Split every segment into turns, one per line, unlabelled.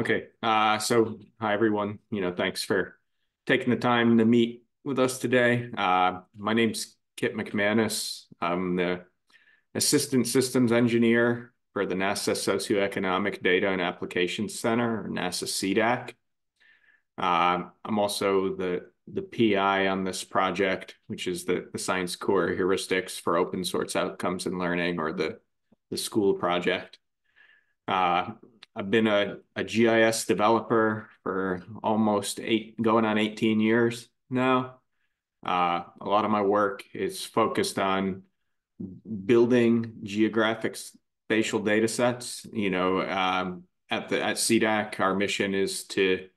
Okay. Uh, so hi everyone. You know, thanks for taking the time to meet with us today. Uh, my name's Kit McManus. I'm the Assistant Systems Engineer for the NASA Socioeconomic Data and Applications Center, or NASA SEDAC. Uh, I'm also the the PI on this project, which is the, the Science Core Heuristics for Open Source Outcomes and Learning, or the, the school project. Uh, I've been a, a GIS developer for almost eight, going on 18 years now. Uh, a lot of my work is focused on building geographic spatial data sets. You know, um, at the at SEDAC, our mission is to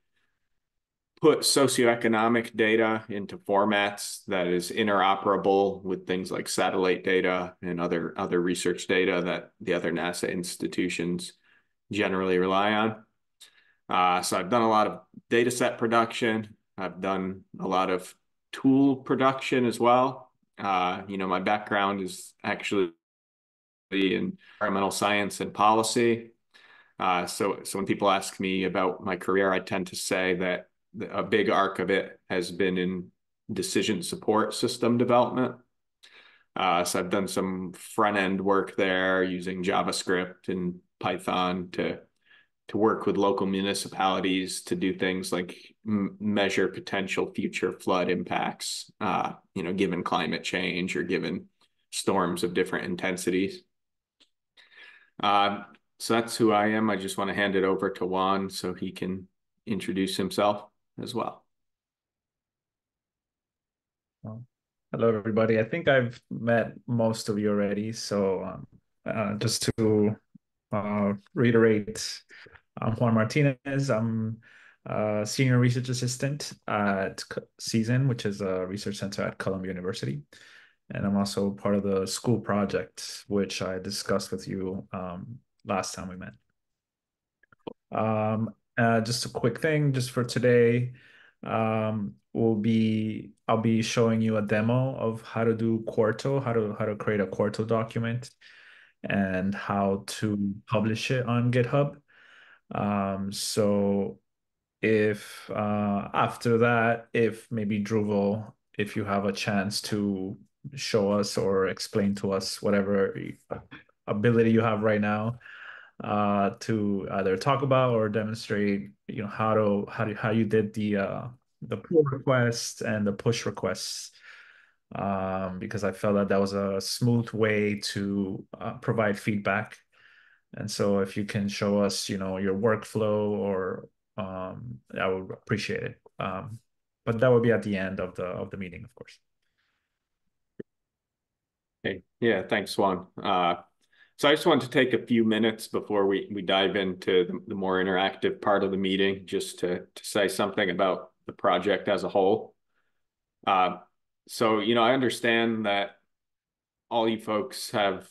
put socioeconomic data into formats that is interoperable with things like satellite data and other other research data that the other NASA institutions generally rely on. Uh, so I've done a lot of data set production. I've done a lot of tool production as well. Uh, you know, my background is actually in environmental science and policy. Uh, so, so when people ask me about my career, I tend to say that a big arc of it has been in decision support system development. Uh, so I've done some front end work there using JavaScript and Python to to work with local municipalities to do things like measure potential future flood impacts, uh, you know, given climate change or given storms of different intensities. Uh, so that's who I am. I just want to hand it over to Juan so he can introduce himself as well.
hello, everybody. I think I've met most of you already. So um, uh, just to uh, reiterate, I'm Juan Martinez. I'm a senior research assistant at CIESIN, which is a research center at Columbia University. And I'm also part of the school project, which I discussed with you um, last time we met. Um, uh, just a quick thing, just for today, um, will be I'll be showing you a demo of how to do Quarto, how to how to create a Quarto document and how to publish it on GitHub. Um, so if uh, after that, if maybe Dhruval, if you have a chance to show us or explain to us whatever ability you have right now uh, to either talk about or demonstrate, you know, how to how to, how you did the uh, the pull request and the push requests um, because I felt that that was a smooth way to uh, provide feedback. And so if you can show us, you know, your workflow or um, I would appreciate it. Um, but that would be at the end of the of the meeting, of course.
Hey, yeah, thanks, Juan. Uh, so I just wanted to take a few minutes before we, we dive into the, the more interactive part of the meeting, just to, to say something about the project as a whole. Uh, so, you know, I understand that all you folks have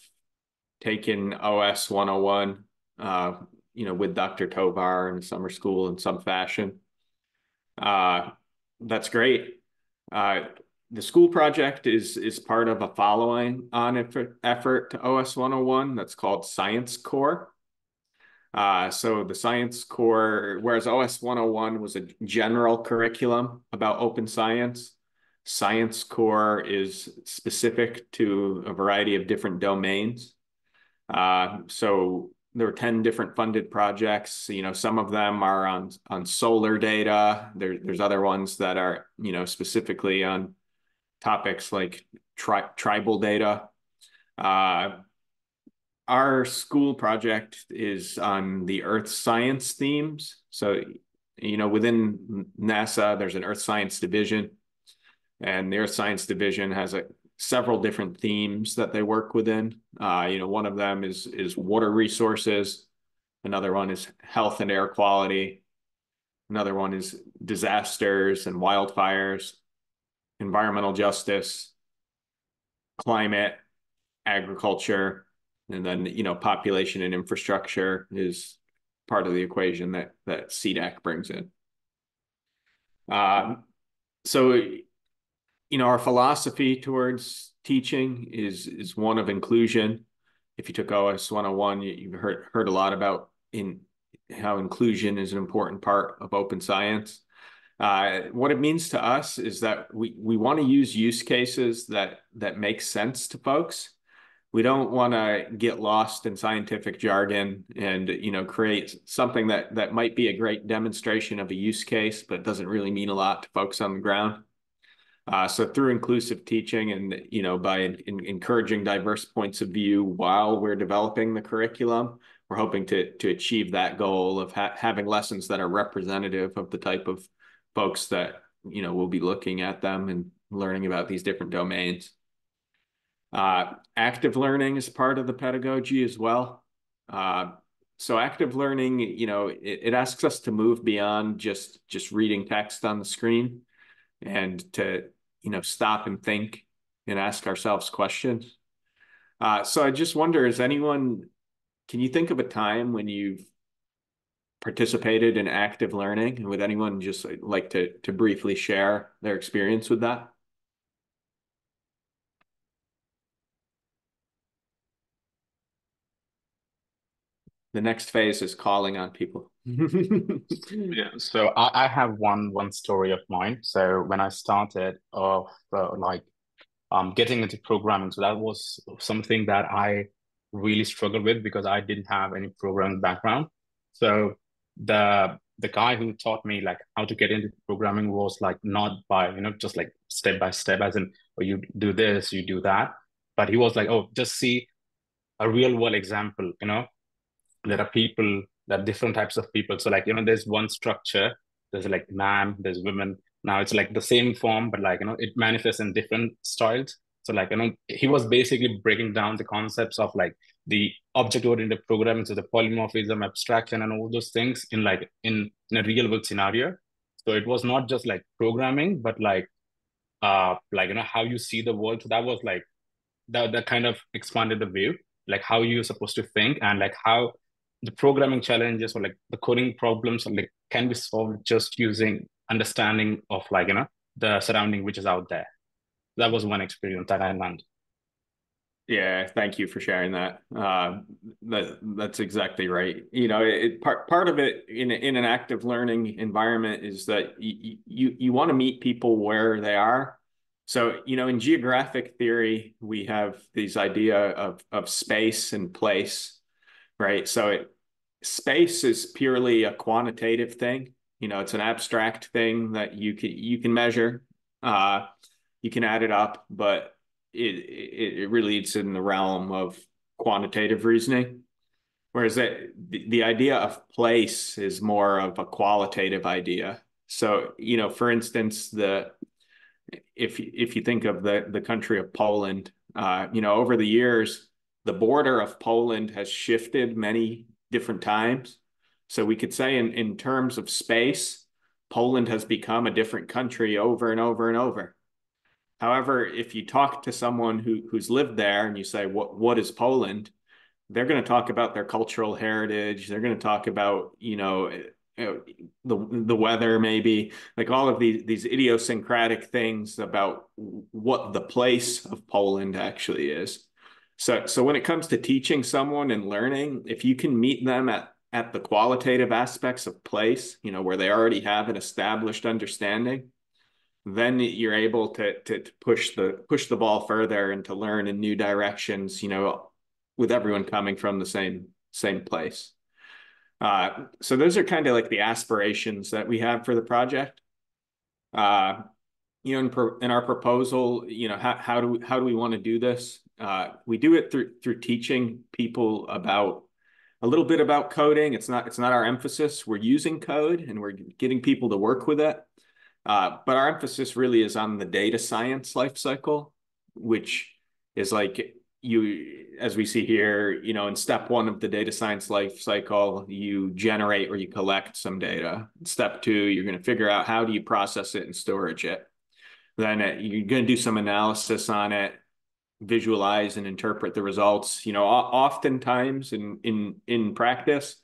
taken OS 101, uh, you know, with Dr. Tovar in summer school in some fashion. Uh, that's great. Uh, the school project is is part of a following on effort, effort to OS 101 that's called Science Core. Uh, so the Science Core, whereas OS 101 was a general curriculum about open science, Science Core is specific to a variety of different domains. Uh, so there were 10 different funded projects. You know, some of them are on, on solar data. There, there's other ones that are, you know, specifically on topics like tri tribal data. Uh, our school project is on the earth science themes. So, you know, within NASA, there's an earth science division and the earth science division has a several different themes that they work within. Uh, you know, one of them is, is water resources. Another one is health and air quality. Another one is disasters and wildfires environmental justice, climate, agriculture, and then you know population and infrastructure is part of the equation that that SEDAC brings in. Um, so, you know, our philosophy towards teaching is is one of inclusion. If you took OS 101, you, you've heard heard a lot about in how inclusion is an important part of open science. Uh, what it means to us is that we, we want to use use cases that that make sense to folks. We don't want to get lost in scientific jargon and you know create something that that might be a great demonstration of a use case, but doesn't really mean a lot to folks on the ground. Uh, so through inclusive teaching and you know by in, encouraging diverse points of view while we're developing the curriculum, we're hoping to to achieve that goal of ha having lessons that are representative of the type of folks that you know will be looking at them and learning about these different domains. Uh, active learning is part of the pedagogy as well. Uh, so active learning, you know, it, it, asks us to move beyond just just reading text on the screen and to you know stop and think and ask ourselves questions. Uh, so I just wonder, is anyone? Can you think of a time when you've participated in active learning? and Would anyone just like to to briefly share their experience with that? The next phase is calling on people.
yeah, so I, I have one one story of mine. So when I started of uh, like um getting into programming, so that was something that I really struggled with because I didn't have any programming background. So the the guy who taught me like how to get into programming was like not by you know just like step by step as in oh you do this you do that but he was like oh just see a real world example you know there are people there are different types of people so like you know there's one structure there's like man there's women now it's like the same form but like you know it manifests in different styles so like you know he was basically breaking down the concepts of like the object oriented programming, so the polymorphism, abstraction, and all those things in like in, in a real world scenario. So it was not just like programming, but like uh like you know how you see the world. So that was like that that kind of expanded the view, like how you're supposed to think and like how the programming challenges or like the coding problems like can be solved just using understanding of like you know the surrounding which is out there. That was one experience that I learned.
Yeah, thank you for sharing that. Uh, that that's exactly right. You know, it, part part of it in in an active learning environment is that you you you want to meet people where they are. So, you know, in geographic theory, we have this idea of of space and place, right? So, it space is purely a quantitative thing. You know, it's an abstract thing that you can you can measure. Uh, you can add it up, but it, it, it really it's in the realm of quantitative reasoning. Whereas that, the, the idea of place is more of a qualitative idea. So, you know, for instance, the if if you think of the the country of Poland, uh, you know, over the years, the border of Poland has shifted many different times. So we could say in, in terms of space, Poland has become a different country over and over and over. However, if you talk to someone who who's lived there and you say, "What what is Poland?" they're going to talk about their cultural heritage. They're going to talk about you know uh, the the weather, maybe like all of these these idiosyncratic things about what the place of Poland actually is. So so when it comes to teaching someone and learning, if you can meet them at at the qualitative aspects of place, you know, where they already have an established understanding, then you're able to, to, to push the push the ball further and to learn in new directions you know with everyone coming from the same same place. Uh, so those are kind of like the aspirations that we have for the project. Uh, you know in, pro, in our proposal you know how, how do we, how do we want to do this uh, we do it through through teaching people about a little bit about coding it's not it's not our emphasis we're using code and we're getting people to work with it uh, but our emphasis really is on the data science lifecycle, which is like you, as we see here, you know, in step one of the data science life cycle, you generate or you collect some data. Step two, you're going to figure out how do you process it and storage it. Then uh, you're going to do some analysis on it, visualize and interpret the results. You know, oftentimes in in in practice,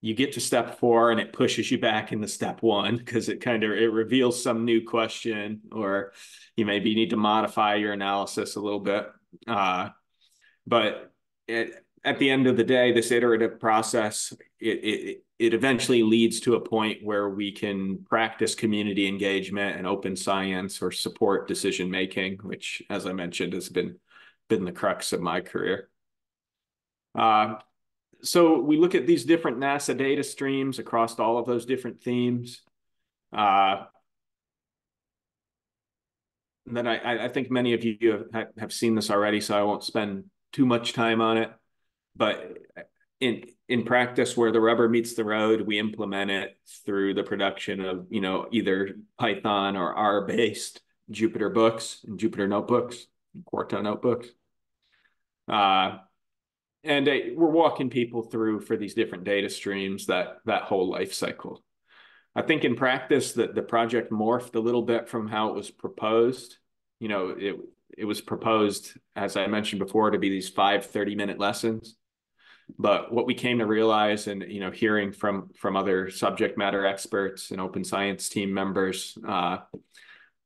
you get to step four and it pushes you back into step one because it kind of it reveals some new question or you maybe need to modify your analysis a little bit uh, but it, at the end of the day, this iterative process, it, it, it eventually leads to a point where we can practice community engagement and open science or support decision making, which, as I mentioned, has been been the crux of my career. Uh, so we look at these different NASA data streams across all of those different themes. Uh, then I, I think many of you have, have seen this already, so I won't spend too much time on it. But in in practice where the rubber meets the road we implement it through the production of you know either python or r based jupyter books and jupyter notebooks and quarto notebooks. Uh, and uh, we're walking people through for these different data streams that that whole life cycle. I think in practice that the project morphed a little bit from how it was proposed. You know it it was proposed as i mentioned before to be these five 30 minute lessons but what we came to realize, and you know, hearing from from other subject matter experts and open science team members, uh,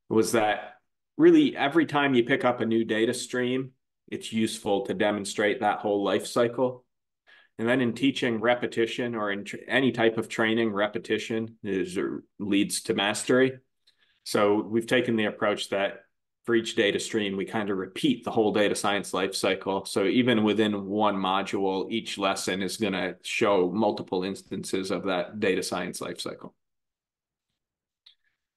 was that really every time you pick up a new data stream, it's useful to demonstrate that whole life cycle. And then in teaching repetition or in any type of training, repetition is leads to mastery. So we've taken the approach that for each data stream, we kind of repeat the whole data science lifecycle. So even within one module, each lesson is going to show multiple instances of that data science lifecycle.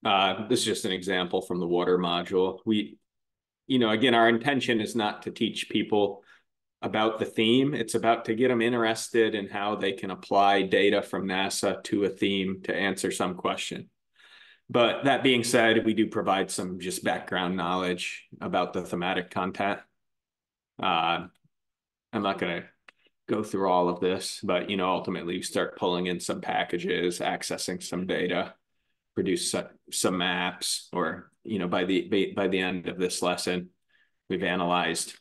Uh, this is just an example from the water module. We, you know, again, our intention is not to teach people about the theme. It's about to get them interested in how they can apply data from NASA to a theme to answer some question. But that being said, we do provide some just background knowledge about the thematic content. Uh, I'm not going to go through all of this, but you know, ultimately, you start pulling in some packages, accessing some data, produce some maps, or you know, by the by the end of this lesson, we've analyzed.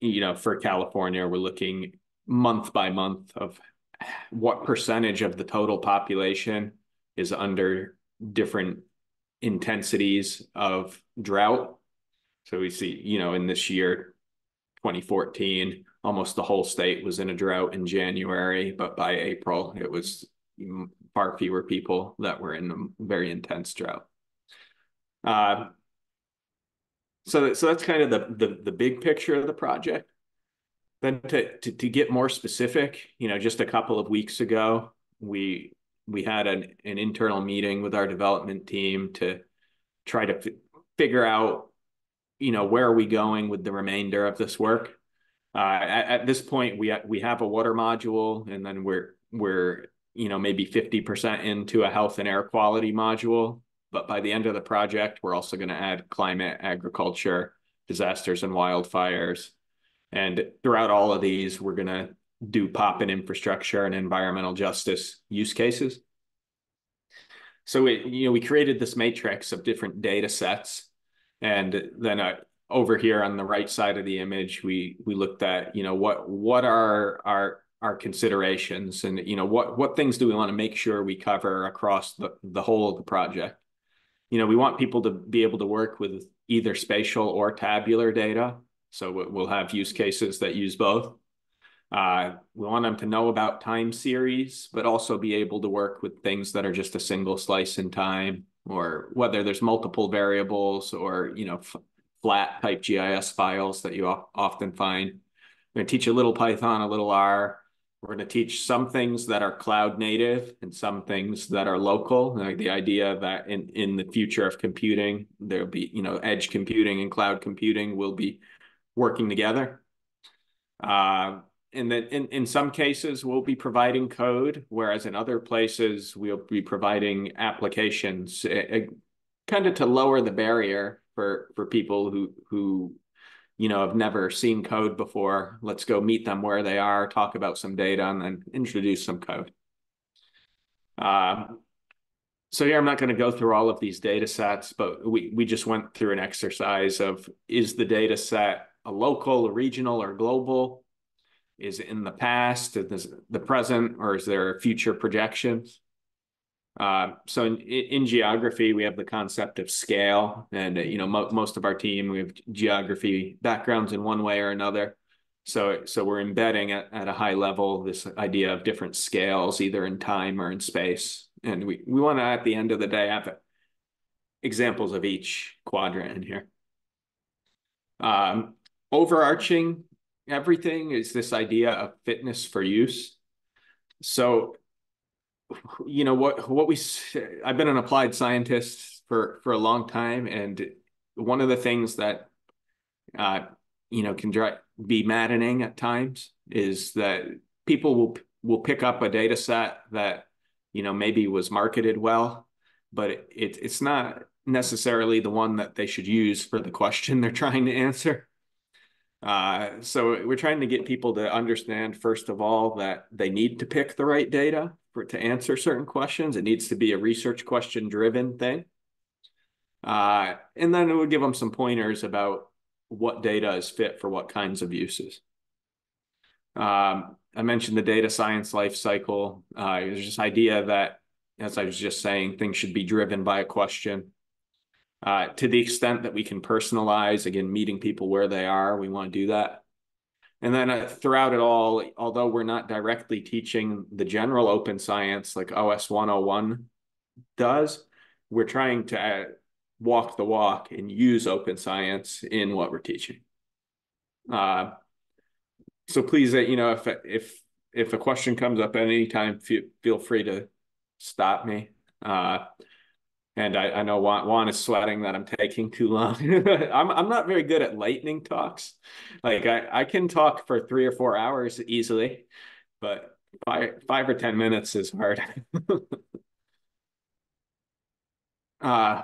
You know, for California, we're looking month by month of what percentage of the total population is under different intensities of drought. So we see, you know, in this year, 2014, almost the whole state was in a drought in January, but by April, it was far fewer people that were in a very intense drought. Uh, so, so that's kind of the, the, the big picture of the project. Then to, to, to get more specific, you know, just a couple of weeks ago, we we had an, an internal meeting with our development team to try to figure out you know where are we going with the remainder of this work. Uh, at, at, this point we we have a water module and then we're we're you know maybe 50% into a health and air quality module. But by the end of the project we're also going to add climate agriculture disasters and wildfires. And throughout all of these we're going to do pop in infrastructure and environmental justice use cases. So it, you know, we created this matrix of different data sets. And then uh, over here on the right side of the image, we we looked at, you know, what what are our our considerations and you know what what things do we want to make sure we cover across the, the whole of the project. You know, we want people to be able to work with either spatial or tabular data. So we'll have use cases that use both. Uh, we want them to know about time series, but also be able to work with things that are just a single slice in time, or whether there's multiple variables or you know flat type GIS files that you often find. We're going to teach a little Python, a little R. We're going to teach some things that are cloud native and some things that are local. Like the idea that in, in the future of computing, there'll be, you know, edge computing and cloud computing will be working together. Uh, and that in, in some cases we'll be providing code, whereas in other places we'll be providing applications, kind of to lower the barrier for for people who who you know have never seen code before. Let's go meet them where they are, talk about some data, and then introduce some code. Um, so here I'm not going to go through all of these data sets, but we we just went through an exercise of is the data set a local, a regional, or global? Is in the past, is the present, or is there future projections? Uh, so in, in geography, we have the concept of scale, and you know mo most of our team we have geography backgrounds in one way or another. So, so we're embedding at, at a high level this idea of different scales, either in time or in space. And we, we want to, at the end of the day, have examples of each quadrant in here. Um, overarching everything is this idea of fitness for use. So, you know what what we I've been an applied scientist for for a long time, and one of the things that uh, you know can dry, be maddening at times is that people will will pick up a data set that you know maybe was marketed well, but it, it it's not necessarily the one that they should use for the question they're trying to answer. Uh, so we're trying to get people to understand, first of all, that they need to pick the right data for to answer certain questions. It needs to be a research question driven thing. Uh, and then it would give them some pointers about what data is fit for what kinds of uses. Um, I mentioned the data science life cycle. Uh, there's this idea that, as I was just saying, things should be driven by a question. Uh, to the extent that we can personalize, again, meeting people where they are, we want to do that. And then uh, throughout it all, although we're not directly teaching the general open science like OS 101 does, we're trying to uh, walk the walk and use open science in what we're teaching. Uh, so please, uh, you know, if if if a question comes up at any time, feel, feel free to stop me. Uh, and I, I know Juan, Juan is sweating that I'm taking too long. I'm I'm not very good at lightning talks. Like I, I can talk for three or four hours easily, but five five or ten minutes is hard. uh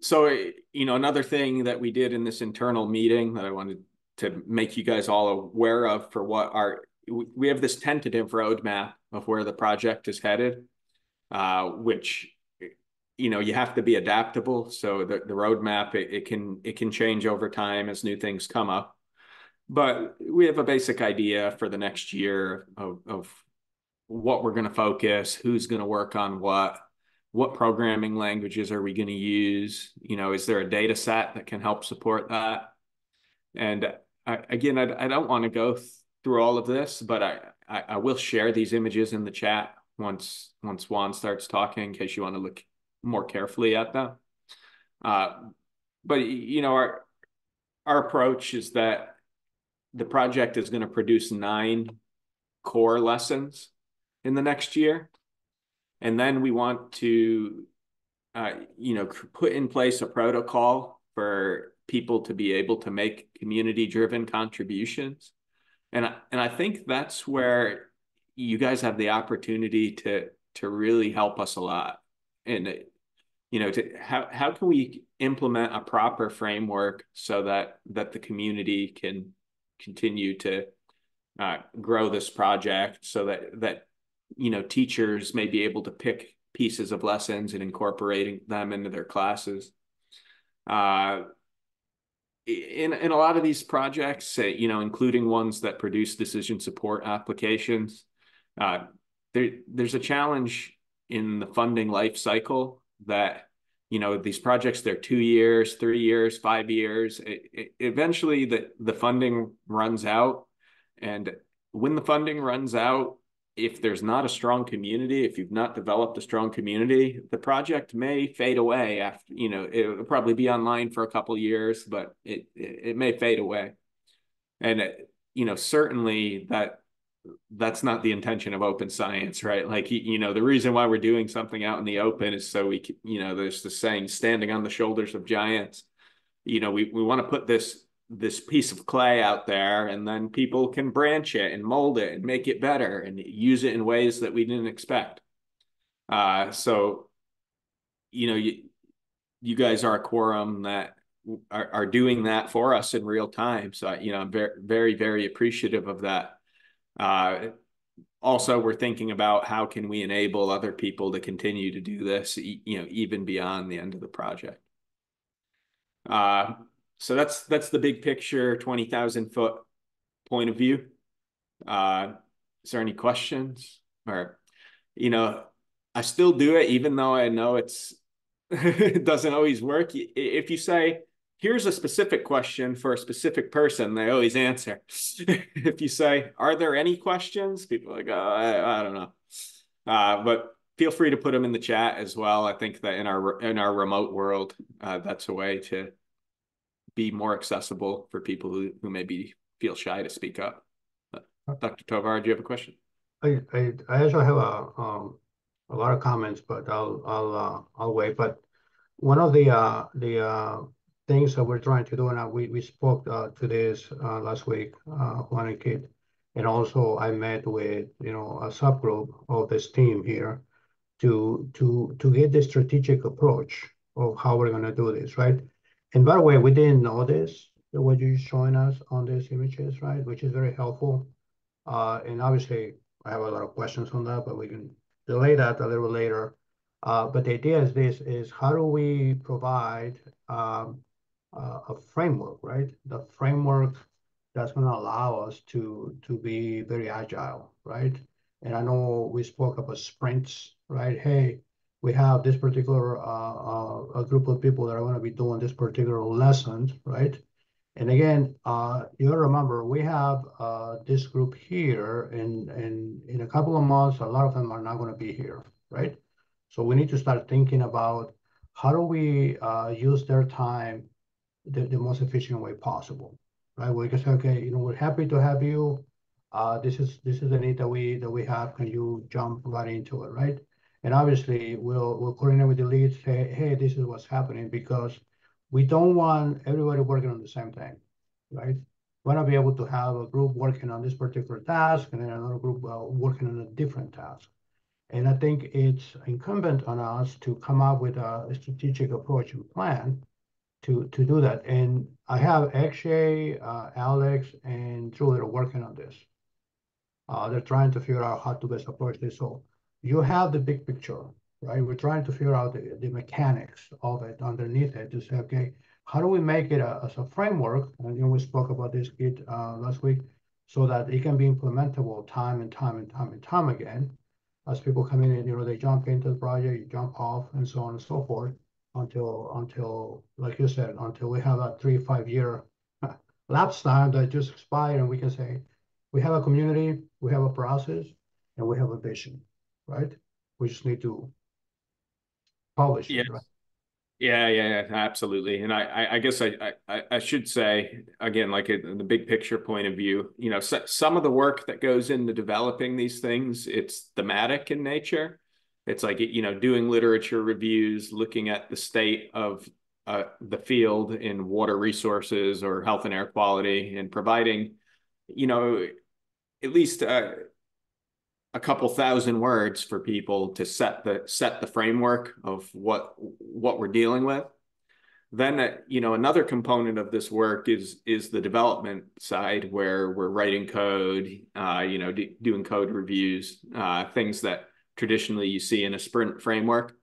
so you know another thing that we did in this internal meeting that I wanted to make you guys all aware of for what our we have this tentative roadmap of where the project is headed, uh, which you know you have to be adaptable. So the, the roadmap it, it can it can change over time as new things come up. But we have a basic idea for the next year of, of what we're going to focus who's going to work on what what programming languages are we going to use? You know is there a data set that can help support that? And I, again I, I don't want to go through all of this but I, I, I will share these images in the chat once once Juan starts talking in case you want to look more carefully at them. Uh, but you know, our our approach is that the project is going to produce nine core lessons in the next year, and then we want to, uh, you know, put in place a protocol for people to be able to make community-driven contributions, and and I think that's where you guys have the opportunity to to really help us a lot. And you know to how how can we implement a proper framework so that that the community can continue to uh, grow this project so that that you know teachers may be able to pick pieces of lessons and incorporating them into their classes? Uh, in in a lot of these projects you know including ones that produce decision support applications uh, there there's a challenge in the funding life cycle that you know these projects they're two years three years five years it, it, eventually the the funding runs out. And when the funding runs out if there's not a strong community if you've not developed a strong community the project may fade away after you know it'll probably be online for a couple years but it, it it may fade away. And you know certainly that that's not the intention of open science, right? Like, you know, the reason why we're doing something out in the open is so we you know, there's the saying, standing on the shoulders of giants. You know, we, we want to put this this piece of clay out there and then people can branch it and mold it and make it better and use it in ways that we didn't expect. Uh, so, you know, you, you guys are a quorum that are, are doing that for us in real time. So, you know, I'm very, very, very appreciative of that. Uh, also, we're thinking about how can we enable other people to continue to do this, you know, even beyond the end of the project. Uh, so that's that's the big picture, twenty thousand foot point of view. Uh, is there any questions? Or, you know, I still do it even though I know it's it doesn't always work. If you say here's a specific question for a specific person, they always answer. if you say, "Are there any questions?" People are like, oh, I, I don't know. Uh, but feel free to put them in the chat as well. I think that in our in our remote world, uh, that's a way to be more accessible for people who, who maybe feel shy to speak up. Dr. Tovar, do you have a question?
I, I, I actually have a um a lot of comments, but I'll I'll uh, I'll wait. But one of the uh, the uh, things that we're trying to do, and we we spoke uh, to this uh, last week, uh, Juan and Kit, and also I met with you know a subgroup of this team here to to to get the strategic approach of how we're going to do this, right? And by the way, we didn't know this what you're showing us on these images, right? Which is very helpful. Uh, and obviously, I have a lot of questions on that, but we can delay that a little later. Uh, but the idea is this: is how do we provide um, uh, a framework, right? The framework that's going to allow us to to be very agile, right? And I know we spoke about sprints, right? Hey, we have this particular uh, uh, a group of people that are going to be doing this particular lesson, right? And again, uh, you remember we have uh, this group here, and, and in a couple of months, a lot of them are not going to be here, right? So we need to start thinking about how do we uh, use their time the, the most efficient way possible, right? We can say, okay, you know, we're happy to have you. Uh, this is this is the need that we that we have. Can you jump right into it, right? And obviously, we'll we'll coordinate with the leads. Say, hey, this is what's happening because we don't want everybody working on the same thing, right? We want to be able to have a group working on this particular task and then another group uh, working on a different task. And I think it's incumbent on us to come up with a, a strategic approach and plan to, to do that. And I have Akshay, uh, Alex, and Drew that are working on this. Uh, they're trying to figure out how to best approach this. So you have the big picture right? We're trying to figure out the, the mechanics of it underneath it to say, okay, how do we make it a, as a framework? And you know, we spoke about this Kit uh, last week, so that it can be implementable time and time and time and time again. As people come in and you know they jump into the project, you jump off, and so on and so forth, until until like you said, until we have that three five year uh, lapse time that just expired, and we can say we have a community, we have a process, and we have a vision, right? We just need to
publish yeah. Right? Yeah, yeah, yeah, absolutely. And I, I, I guess I, I, I, should say again, like in the big picture point of view, you know, so, some of the work that goes into developing these things, it's thematic in nature. It's like you know, doing literature reviews, looking at the state of uh, the field in water resources or health and air quality, and providing, you know, at least uh, a couple thousand words for people to set the set the framework of what what we're dealing with. Then uh, you know another component of this work is is the development side where we're writing code uh, you know doing code reviews uh, things that traditionally you see in a sprint framework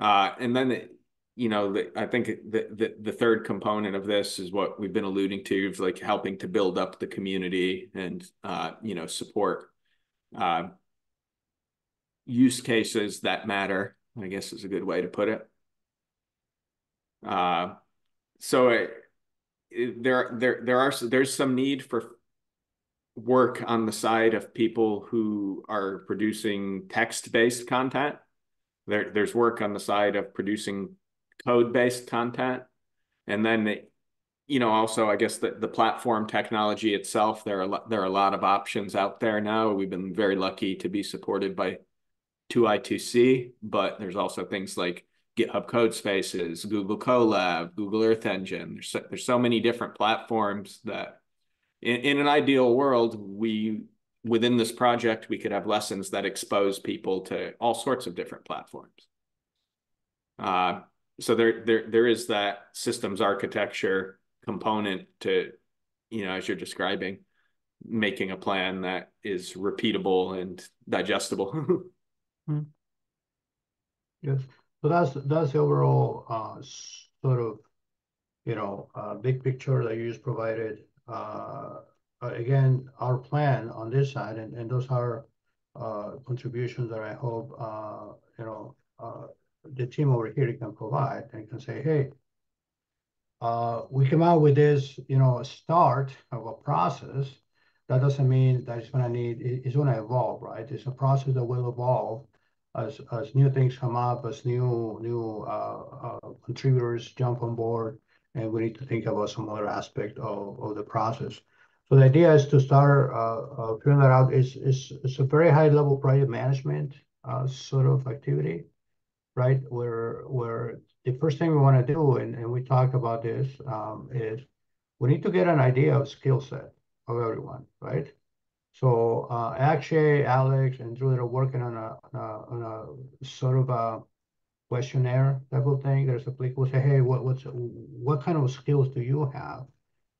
uh, and then you know the, i think the, the, the third component of this is what we've been alluding to is like helping to build up the community and uh, you know support uh, use cases that matter, I guess is a good way to put it. Uh, so it, it, there, there, there are there's some need for work on the side of people who are producing text-based content. There, there's work on the side of producing code-based content, and then you know, also, I guess the, the platform technology itself, there are there are a lot of options out there now. We've been very lucky to be supported by 2i2c, but there's also things like GitHub Code Spaces, Google Colab, Google Earth Engine. There's so, there's so many different platforms that, in, in an ideal world, we within this project we could have lessons that expose people to all sorts of different platforms. Uh, so there there there is that systems architecture component to, you know, as you're describing, making a plan that is repeatable and digestible.
hmm. Yes. So that's that's the overall uh, sort of, you know, uh, big picture that you just provided. Uh, again, our plan on this side, and, those are uh, contributions that I hope, uh, you know, uh, the team over here can provide and can say, hey, uh, we come out with this, you know, a start of a process. That doesn't mean that it's gonna need, it's gonna evolve, right? It's a process that will evolve as new things come up, as new new uh, uh, contributors jump on board, and we need to think about some other aspect of, of the process. So the idea is to start uh, uh, figuring that out. It's, it's, it's a very high level project management uh, sort of activity, right? Where where the first thing we want to do, and, and we talk about this, um, is we need to get an idea of skill set of everyone, right? So uh, Akshay, Alex, and Drew are working on a, on a, on a sort of a questionnaire type of thing. There's a people say, hey, what what's what kind of skills do you have?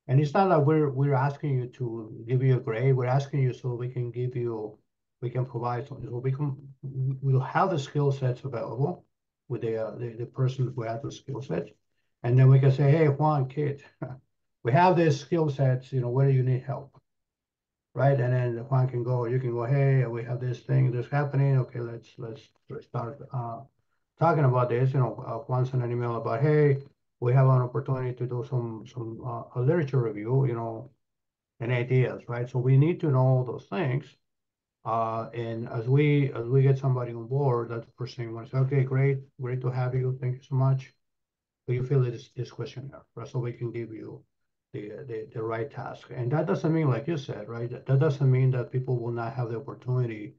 And it's not that we're we're asking you to give you a grade. We're asking you so we can give you, we can provide something. So we can we'll have the skill sets available with the uh, the, the person who has the skill sets, and then we can say, hey, Juan, Kit, we have these skill sets. You know, where do you need help? Right, and then Juan can go. You can go. Hey, we have this thing that's happening. Okay, let's let's, let's start uh, talking about this. You know, uh, Juan sent an email about, hey, we have an opportunity to do some some uh, literature review, you know, and ideas, right? So we need to know all those things. Uh, and as we as we get somebody on board, that's the first thing we want to say, okay, great, great to have you. Thank you so much. Do you fill this this questionnaire, right? So we can give you the, the the right task. And that doesn't mean, like you said, right? That doesn't mean that people will not have the opportunity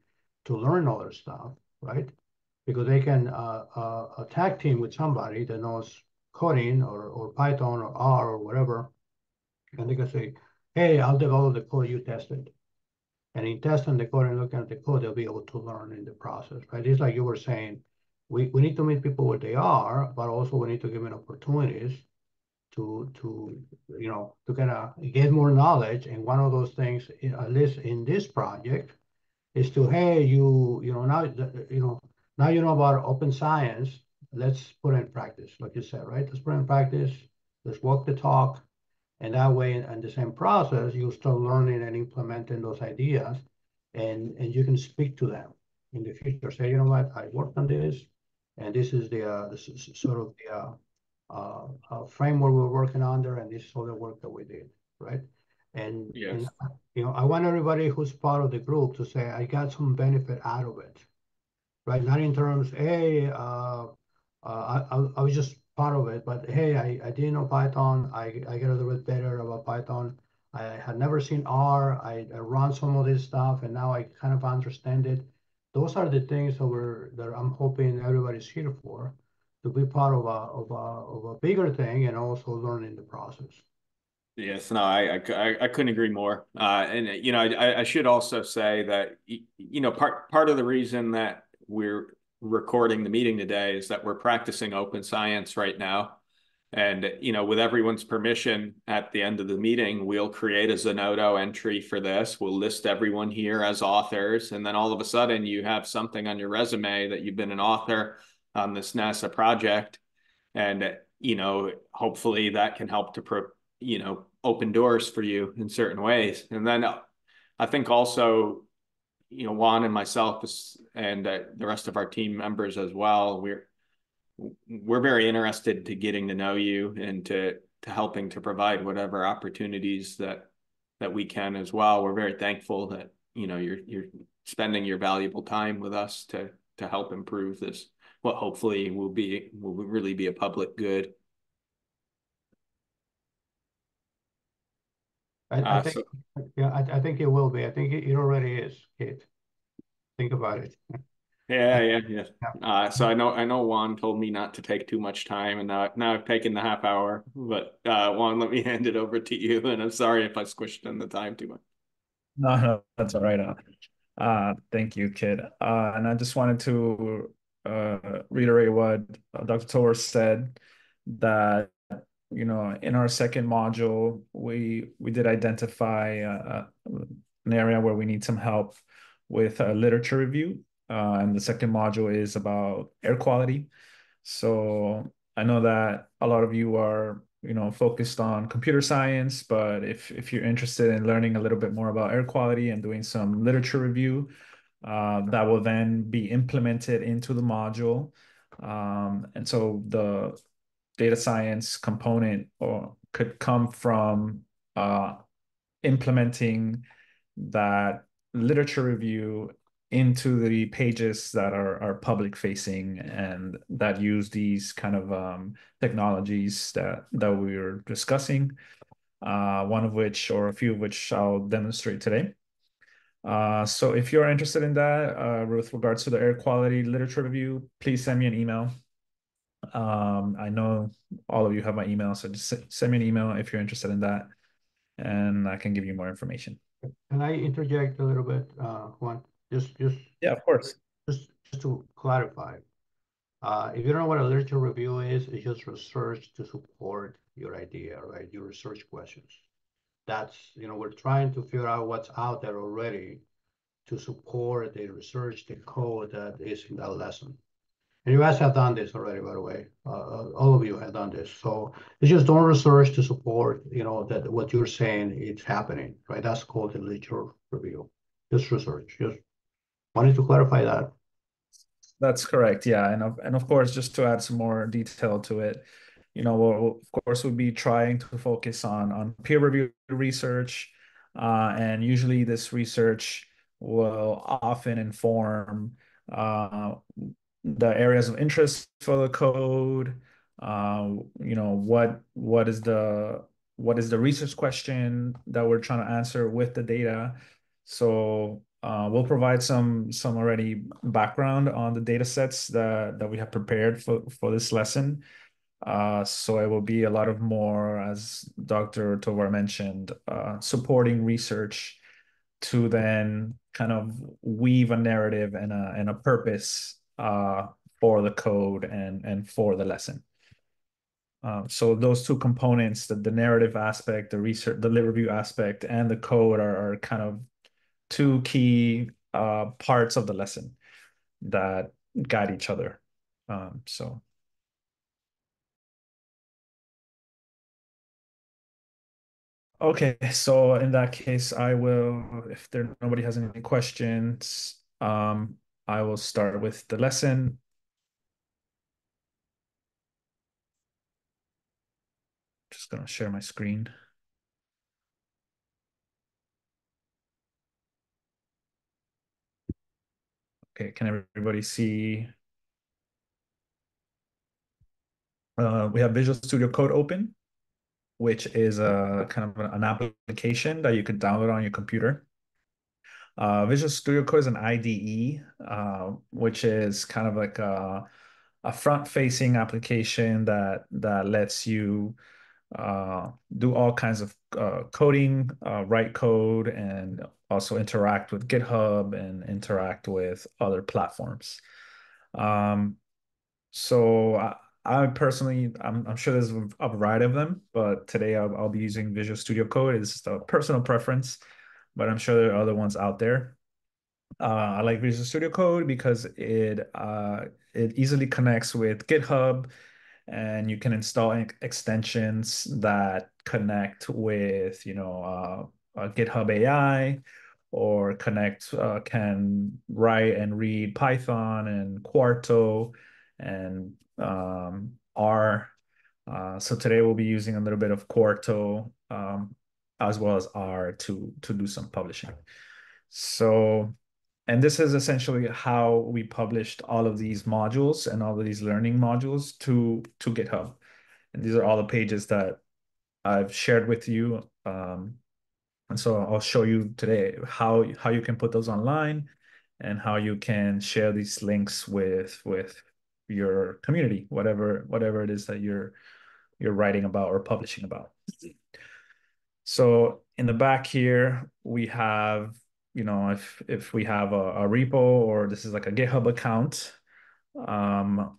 to learn other stuff, right? Because they can uh, uh, tag team with somebody that knows coding or, or Python or R or whatever, and they can say, hey, I'll develop the code you tested. And in testing the code and looking at the code, they'll be able to learn in the process, right? It's like you were saying, we, we need to meet people where they are, but also we need to give them opportunities to, to you know, to kind of get more knowledge. And one of those things, at least in this project, is to, hey, you, you know, now, you know, now you know about open science, let's put it in practice, like you said, right? Let's put it in practice. Let's walk the talk. And that way, in the same process, you start learning and implementing those ideas, and and you can speak to them in the future. Say, you know what, I worked on this, and this is the, uh, this is sort of the uh, uh, uh, framework we're working under, and this is all the work that we did, right? And, yes. and you know, I want everybody who's part of the group to say, I got some benefit out of it, right? Not in terms, hey, uh, uh, I, I was just part of it, but hey, I, I didn't know Python. I, I get a little bit better about Python. I had never seen R. I, I run some of this stuff, and now I kind of understand it. Those are the things that we're that I'm hoping everybody's here for, to be part of a of a of a bigger thing and also learn in the process.
Yes, no, I I, I couldn't agree more. Uh, and you know, I, I should also say that you know part part of the reason that we're recording the meeting today is that we're practicing open science right now. And, you know, with everyone's permission at the end of the meeting, we'll create a Zenodo entry for this. We'll list everyone here as authors. And then all of a sudden you have something on your resume that you've been an author on this NASA project. And, you know, hopefully that can help to, pro, you know, open doors for you in certain ways. And then I think also you know, Juan and myself and uh, the rest of our team members as well, we're we're very interested to getting to know you and to to helping to provide whatever opportunities that that we can as well. We're very thankful that you know you're you're spending your valuable time with us to to help improve this. What hopefully will be will really be a public good.
I, I uh, think, so, yeah, I, I think it will be. I think it, it already is, Kate. Think about it.
Yeah, yeah, yeah. Uh, so I know, I know Juan told me not to take too much time, and now, now I've taken the half hour. But uh, Juan, let me hand it over to you, and I'm sorry if I squished in the time too much.
No, no, that's all right. Uh, uh thank you, Kit. Uh, and I just wanted to uh, reiterate what Dr. Torres said that you know, in our second module, we we did identify uh, uh, an area where we need some help with a literature review, uh, and the second module is about air quality. So I know that a lot of you are you know focused on computer science, but if if you're interested in learning a little bit more about air quality and doing some literature review, uh, that will then be implemented into the module. Um, and so the data science component or could come from uh, implementing that literature review into the pages that are, are public facing and that use these kind of um, technologies that, that we were discussing, uh, one of which or a few of which I'll demonstrate today. Uh, so if you're interested in that uh, with regards to the air quality literature review, please send me an email. Um, I know all of you have my email, so just send me an email if you're interested in that, and I can give you more information.
Can I interject a little bit, uh, Juan? Just, just.
Yeah, of course.
Just, just to clarify, uh, if you don't know what a literature review is, it's just research to support your idea, right? Your research questions. That's, you know, we're trying to figure out what's out there already to support the research, the code that is in that lesson. And you guys have done this already, by the way. Uh, uh, all of you have done this. So it's just don't research to support, you know, that what you're saying it's happening, right? That's called a literature review. Just research. Just wanted to clarify that.
That's correct. Yeah, and of, and of course, just to add some more detail to it, you know, we'll, of course we'll be trying to focus on on peer reviewed research, uh, and usually this research will often inform uh, the areas of interest for the code. Uh, you know, what what is the what is the research question that we're trying to answer with the data. So uh, we'll provide some some already background on the data sets that, that we have prepared for, for this lesson. Uh, so it will be a lot of more, as Dr. Tovar mentioned, uh, supporting research to then kind of weave a narrative and a, and a purpose uh, for the code and, and for the lesson. Um, so those two components, the, the narrative aspect, the research, the lit review aspect, and the code are, are kind of two key uh, parts of the lesson that guide each other. Um, so. Okay, so in that case, I will, if there nobody has any questions, um, I will start with the lesson. Just gonna share my screen. Okay, can everybody see? Uh, we have Visual Studio Code open, which is a kind of an application that you can download on your computer. Uh, Visual Studio Code is an IDE, uh, which is kind of like a, a front-facing application that that lets you uh, do all kinds of uh, coding, uh, write code, and also interact with GitHub and interact with other platforms. Um, so I, I, personally, I'm, I'm sure there's a variety of them, but today I'll, I'll be using Visual Studio Code. It's just a personal preference, but I'm sure there are other ones out there. Uh, I like Visual Studio Code because it uh, it easily connects with GitHub and you can install extensions that connect with you know uh, GitHub AI or connect uh, can write and read Python and Quarto and um, R. Uh, so today we'll be using a little bit of Quarto um, as well as R to to do some publishing. So and this is essentially how we published all of these modules and all of these learning modules to, to GitHub. And these are all the pages that I've shared with you. Um, and so I'll show you today how, how you can put those online and how you can share these links with, with your community, whatever, whatever it is that you're, you're writing about or publishing about. So in the back here, we have you know, if if we have a, a repo or this is like a GitHub account, um,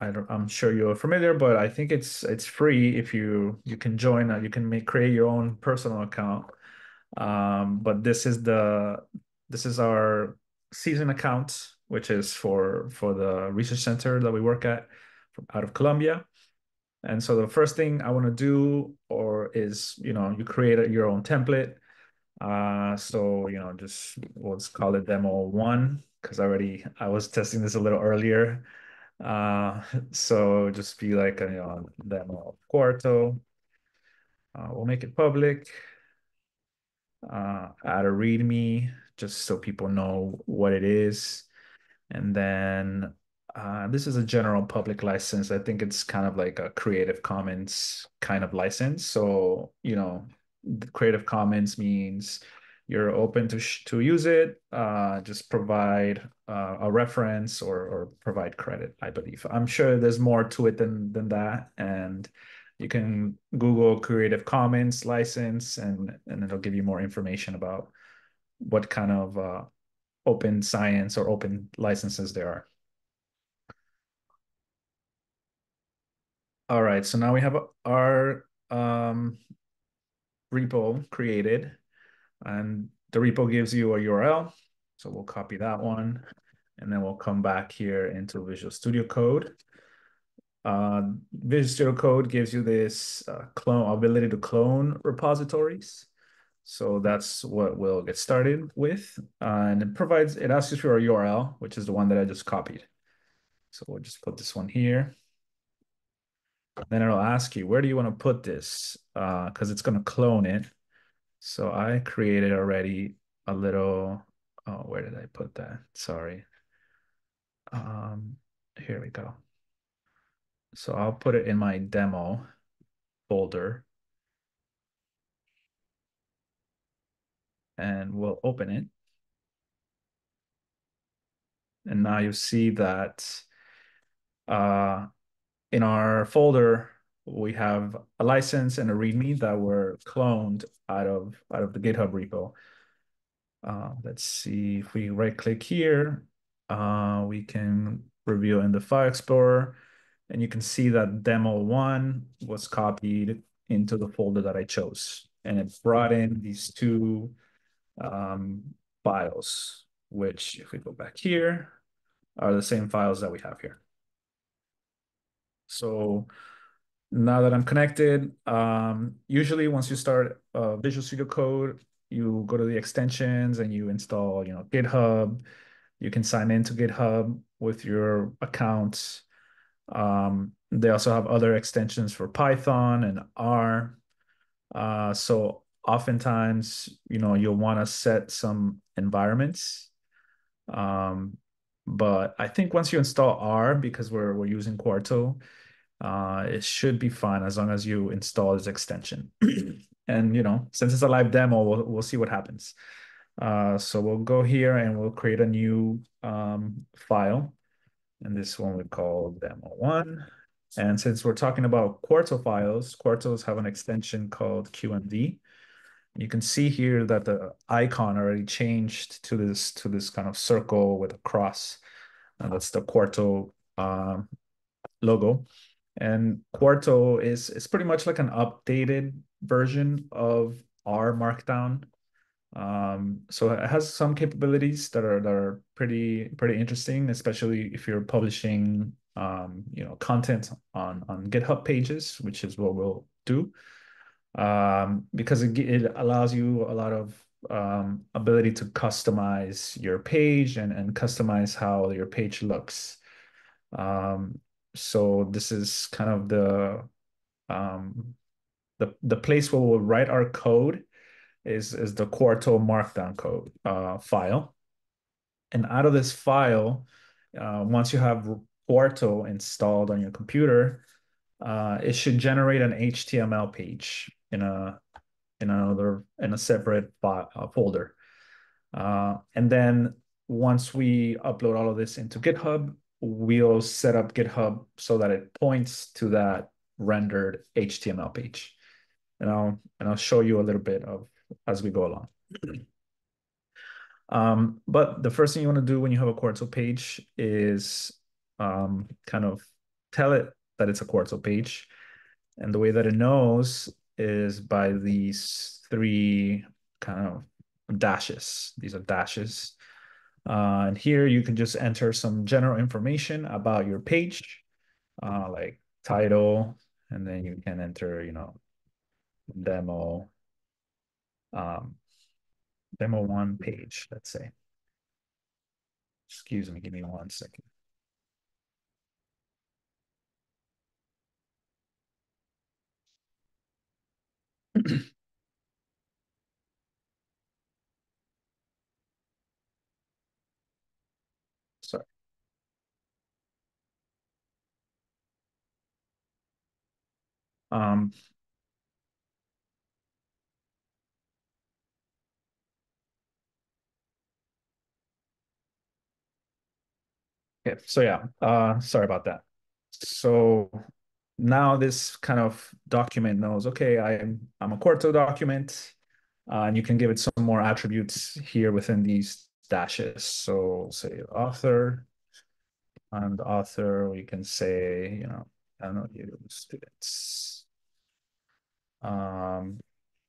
I don't, I'm sure you're familiar, but I think it's it's free if you you can join. Uh, you can make create your own personal account. Um, but this is the this is our CIESIN account, which is for for the research center that we work at from out of Columbia. And so the first thing I want to do or is, you know, you create a, your own template. Uh, so, you know, just let's call it demo one, because I already I was testing this a little earlier. Uh, so just be like a you know, demo of Quarto. Uh, we'll make it public. Uh, add a README just so people know what it is. And then uh, this is a general public license. I think it's kind of like a Creative Commons kind of license. So, you know, Creative Commons means you're open to to use it. Uh, just provide uh, a reference or or provide credit. I believe. I'm sure there's more to it than than that, and you can Google Creative Commons license, and and it'll give you more information about what kind of uh, open science or open licenses there are. All right, so now we have our um, repo created and the repo gives you a URL. So we'll copy that one and then we'll come back here into Visual Studio Code. Uh, Visual Studio Code gives you this uh, clone ability to clone repositories. So that's what we'll get started with. Uh, and it provides, it asks you for a URL, which is the one that I just copied. So we'll just put this one here. Then it'll ask you, where do you want to put this? Uh, because uh, it's going to clone it. So I created already a little, oh, where did I put that? Sorry. Um, here we go. So I'll put it in my demo folder. And we'll open it. And now you see that uh, in our folder, we have a license and a README that were cloned out of out of the GitHub repo. Uh, let's see if we right click here, uh, we can review in the file explorer and you can see that demo one was copied into the folder that I chose and it brought in these two um, files, which if we go back here are the same files that we have here. So now that I'm connected, um, usually once you start uh, Visual Studio Code, you go to the extensions and you install, you know, GitHub. You can sign into GitHub with your accounts. Um, they also have other extensions for Python and R. Uh, so oftentimes, you know, you'll want to set some environments. Um, but I think once you install R, because we're we're using Quarto, uh, it should be fine as long as you install this extension. and you know, since it's a live demo, we'll, we'll see what happens. Uh, so we'll go here and we'll create a new um, file. And this one we call demo one. And since we're talking about Quarto files, Quartos have an extension called QMD. You can see here that the icon already changed to this to this kind of circle with a cross. And that's the Quarto um, logo. And Quarto is is pretty much like an updated version of R Markdown. Um, so it has some capabilities that are that are pretty pretty interesting, especially if you're publishing um, you know content on on GitHub pages, which is what we'll do. Um, because it, it allows you a lot of um, ability to customize your page and, and customize how your page looks. Um, so this is kind of the um, the the place where we'll write our code is is the Quarto Markdown code uh, file, and out of this file, uh, once you have Quarto installed on your computer, uh, it should generate an HTML page in a in another in a separate uh, folder, uh, and then once we upload all of this into GitHub, we'll set up GitHub so that it points to that rendered HTML page. And I'll and I'll show you a little bit of as we go along. um, but the first thing you want to do when you have a Quarto page is um, kind of tell it that it's a Quarto page. And the way that it knows is by these three kind of dashes. These are dashes. Uh, and here you can just enter some general information about your page, uh, like title, and then you can enter, you know, demo, um, demo one page, let's say. Excuse me, give me one second. Um, okay, so yeah, uh, sorry about that. So now this kind of document knows, okay, I'm I'm a Quarto document, uh, and you can give it some more attributes here within these dashes. So say author, and author, we can say, you know, I don't know, you students. Um,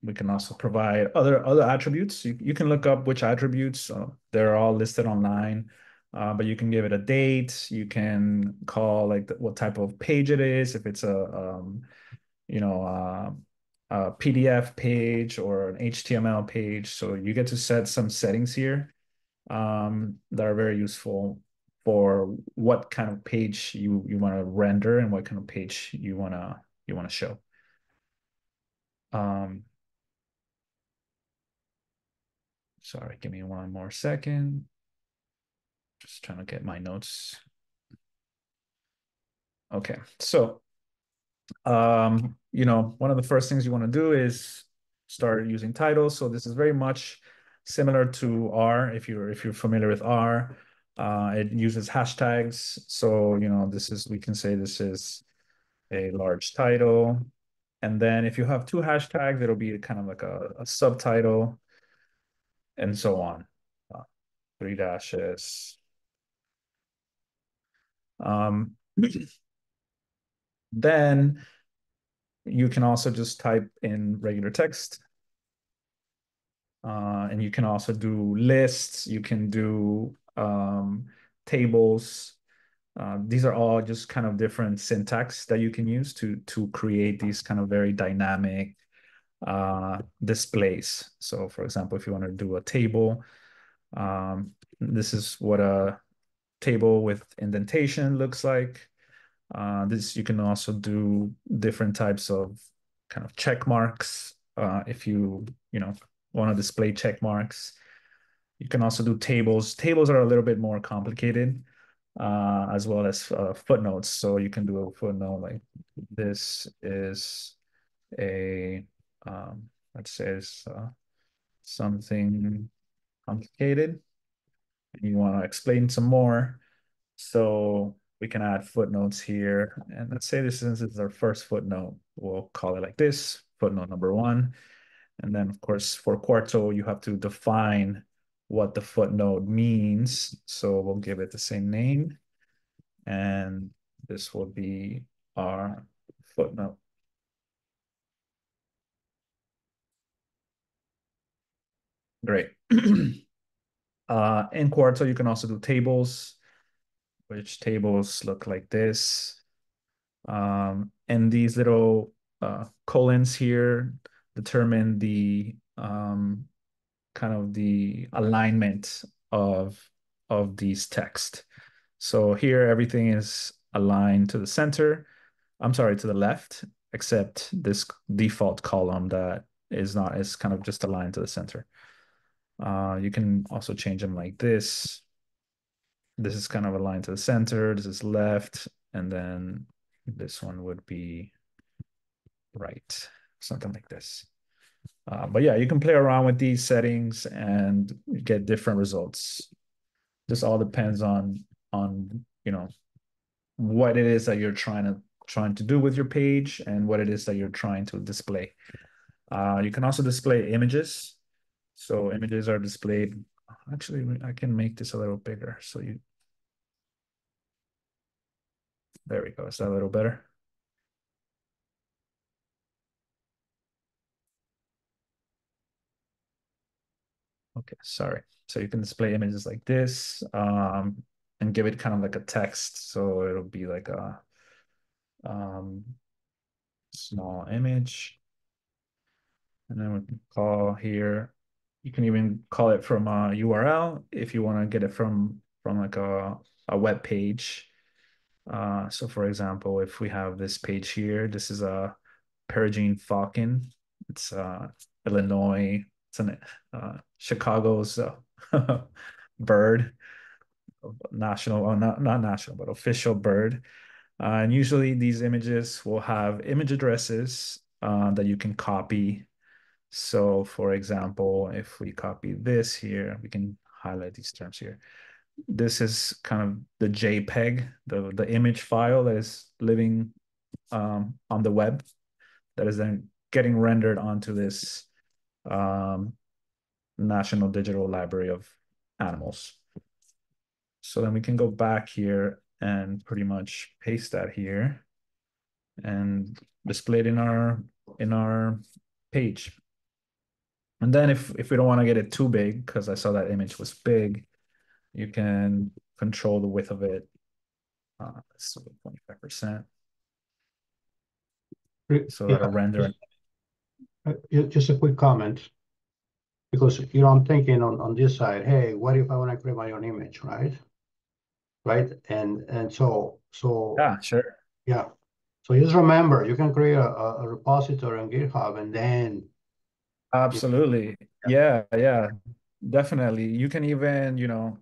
we can also provide other other attributes. You, you can look up which attributes. Uh, they're all listed online. Uh, but you can give it a date. You can call like the, what type of page it is. If it's a, um, you know, uh, a PDF page or an HTML page. So you get to set some settings here um, that are very useful for what kind of page you you want to render and what kind of page you want to you want to show. Um, sorry, give me one more second. Just trying to get my notes. Okay, so, um, you know, one of the first things you want to do is start using titles. So this is very much similar to R. If you're if you're familiar with R, uh, it uses hashtags. So you know, this is we can say this is a large title, and then if you have two hashtags, it'll be kind of like a, a subtitle, and so on. Uh, three dashes, um, then you can also just type in regular text. Uh, and you can also do lists, you can do um, tables. Uh, these are all just kind of different syntax that you can use to, to create these kind of very dynamic uh, displays. So for example, if you want to do a table, um, this is what a table with indentation looks like. Uh, this you can also do different types of kind of check marks uh, if you you know want to display check marks. You can also do tables. Tables are a little bit more complicated, uh, as well as uh, footnotes. So you can do a footnote like this is a um, let's say it's uh, something complicated and you want to explain some more. So we can add footnotes here. And let's say this is, this is our first footnote. We'll call it like this, footnote number one. And then of course, for Quarto, you have to define what the footnote means. So we'll give it the same name. And this will be our footnote. Great. Uh, in Quarto, you can also do tables, which tables look like this. Um, and these little uh, colons here determine the um, kind of the alignment of of these text. So here everything is aligned to the center. I'm sorry, to the left, except this default column that is not is kind of just aligned to the center. Uh, you can also change them like this. This is kind of aligned to the center. This is left. And then this one would be right, something like this. Uh, but yeah, you can play around with these settings and get different results. This all depends on on you know what it is that you're trying to trying to do with your page and what it is that you're trying to display. Uh, you can also display images. So images are displayed. Actually, I can make this a little bigger. So you, there we go. Is that a little better? Okay, sorry. So you can display images like this um, and give it kind of like a text. So it'll be like a um, small image. And then we can call here you can even call it from a URL if you want to get it from from like a, a web page. Uh, so for example, if we have this page here, this is a Peregrine Falcon. It's uh, Illinois. It's an uh, Chicago's uh, bird, national, well, not not national, but official bird. Uh, and usually these images will have image addresses uh, that you can copy. So for example, if we copy this here, we can highlight these terms here. This is kind of the JPEG, the, the image file that is living um, on the web that is then getting rendered onto this um, National Digital Library of Animals. So then we can go back here and pretty much paste that here and display it in our in our page. And then if, if we don't want to get it too big, because I saw that image was big, you can control the width of it. Uh, so 25%. So that'll render.
Uh, just a quick comment. Because, you know, I'm thinking on, on this side, hey, what if I want to create my own image, right? Right, and, and so, so.
Yeah, sure.
Yeah, so just remember, you can create a, a repository on GitHub and then.
Absolutely, yeah, yeah, definitely. You can even, you know,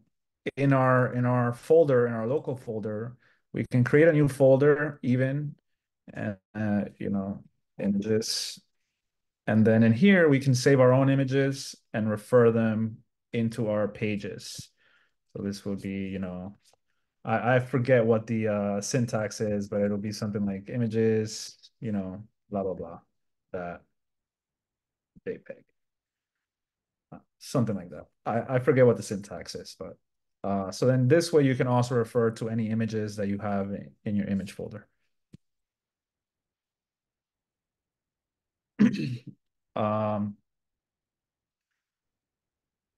in our in our folder in our local folder, we can create a new folder even, and uh, you know, images and then in here, we can save our own images and refer them into our pages. So this will be, you know, I, I forget what the uh, syntax is, but it'll be something like images, you know, blah, blah, blah, that JPEG. Uh, something like that. I, I forget what the syntax is, but uh, so then this way you can also refer to any images that you have in, in your image folder. um,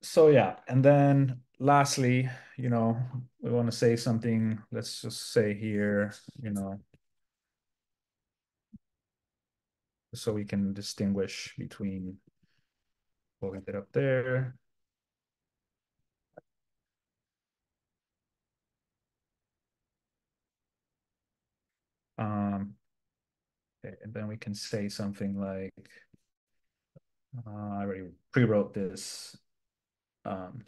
so yeah, and then lastly, you know, we want to say something, let's just say here, you know, so we can distinguish between what we did up there. Um, and then we can say something like, uh, I already pre-wrote this. Um,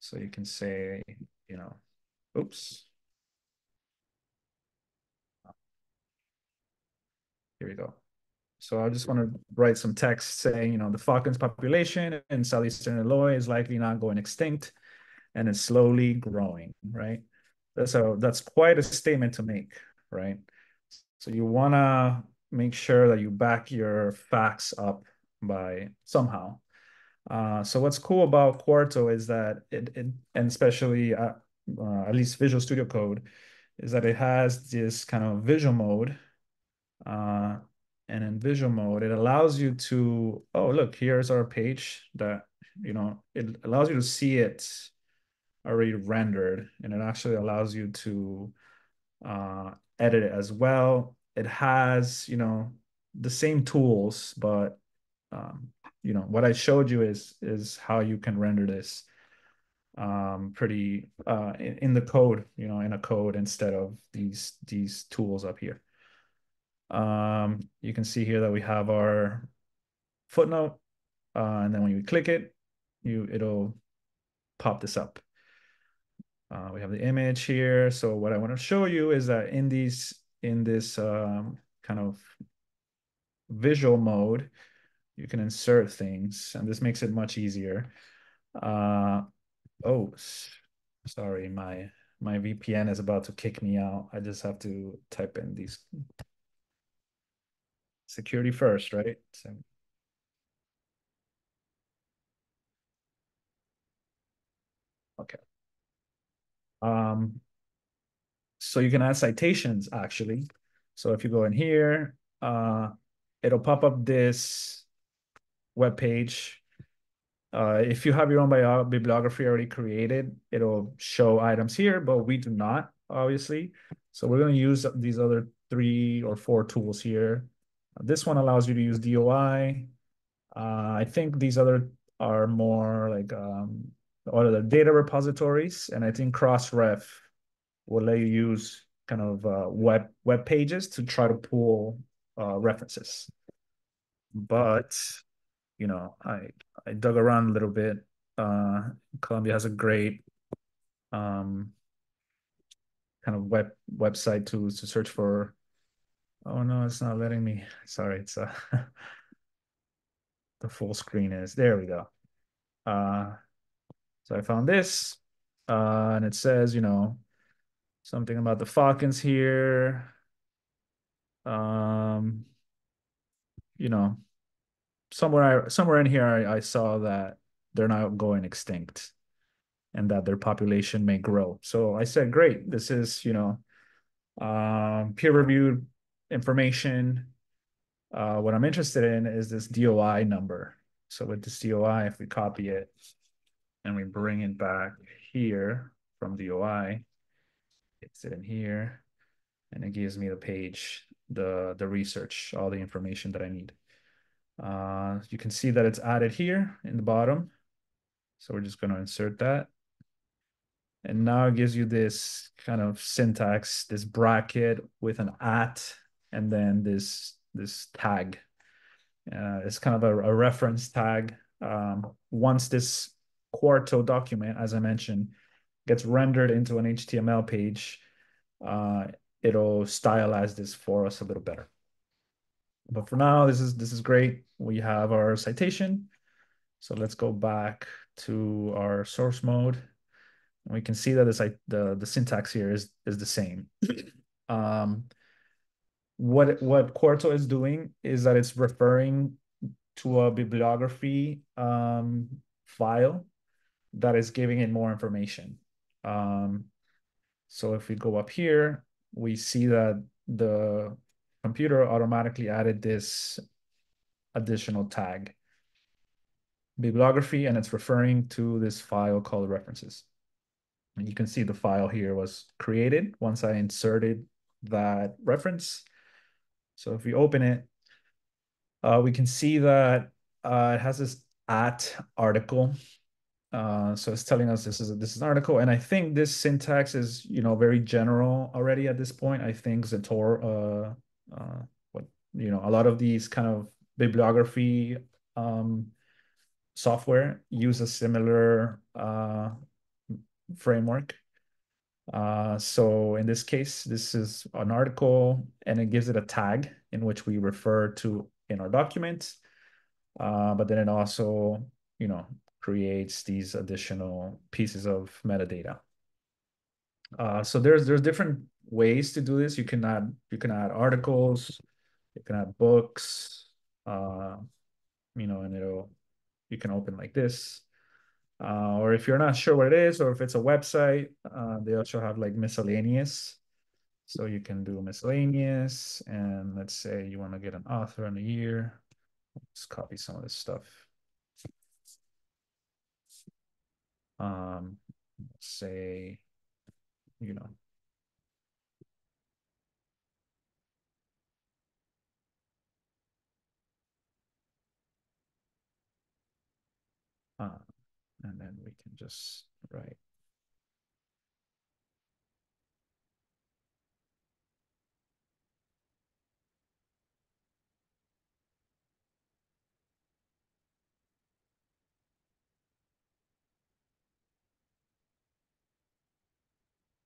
so you can say, you know, oops. Here we go. So I just want to write some text saying, you know, the falcon's population in southeastern Illinois is likely not going extinct and is slowly growing, right? So that's quite a statement to make, right? So you want to make sure that you back your facts up by somehow. Uh, so what's cool about Quarto is that it, it and especially uh, uh, at least Visual Studio Code, is that it has this kind of visual mode. Uh, and in visual mode, it allows you to, oh, look, here's our page that, you know, it allows you to see it already rendered and it actually allows you to uh, edit it as well. It has, you know, the same tools, but um, you know what I showed you is is how you can render this um, pretty uh, in, in, the code, you know, in a code instead of these these tools up here. Um, you can see here that we have our footnote, uh, and then when you click it, you it'll pop this up. Uh, we have the image here. So what I want to show you is that in these in this um, kind of visual mode, you can insert things and this makes it much easier. Uh, oh, sorry, my my VPN is about to kick me out. I just have to type in these security first, right? So, okay. Um, so you can add citations actually. So if you go in here, uh, it'll pop up this web page. Uh, if you have your own bio bibliography already created, it'll show items here, but we do not, obviously. So we're going to use these other three or four tools here. This one allows you to use DOI. Uh, I think these other are more like um, all of the data repositories, and I think Crossref will let you use kind of uh, web web pages to try to pull uh, references. But you know, I I dug around a little bit. Uh, Columbia has a great um, kind of web website to to search for. Oh no, it's not letting me. Sorry, it's uh the full screen is there. We go. Uh, so I found this, uh, and it says, you know, something about the Falcons here. Um, you know, somewhere I, somewhere in here I, I saw that they're not going extinct and that their population may grow. So I said, great, this is, you know, um, peer-reviewed information. Uh, what I'm interested in is this DOI number. So with this DOI, if we copy it and we bring it back here from DOI, it's in here, and it gives me the page, the, the research, all the information that I need. Uh, you can see that it's added here in the bottom. So we're just going to insert that. And now it gives you this kind of syntax, this bracket with an at, and then this, this tag. Uh, it's kind of a, a reference tag. Um, once this Quarto document, as I mentioned, gets rendered into an HTML page, uh, it'll stylize this for us a little better. But for now, this is this is great. We have our citation. So let's go back to our source mode. And we can see that the, the, the syntax here is, is the same. um, what, what Quarto is doing is that it's referring to a bibliography um, file that is giving it more information. Um, so if we go up here, we see that the computer automatically added this additional tag bibliography and it's referring to this file called references. And you can see the file here was created once I inserted that reference. So if we open it, uh, we can see that uh, it has this at article. Uh, so it's telling us this is a, this is an article, and I think this syntax is you know very general already at this point. I think Zotero, uh, what you know, a lot of these kind of bibliography um, software use a similar uh, framework. Uh, so in this case, this is an article and it gives it a tag in which we refer to in our document. Uh, but then it also, you know, creates these additional pieces of metadata. Uh, so there's there's different ways to do this. You can add you can add articles, you can add books, uh, you know, and it'll you can open like this. Uh, or if you're not sure what it is, or if it's a website, uh, they also have like miscellaneous. So you can do miscellaneous, and let's say you want to get an author and a year. Let's copy some of this stuff. Um, say, you know, and then we can just write.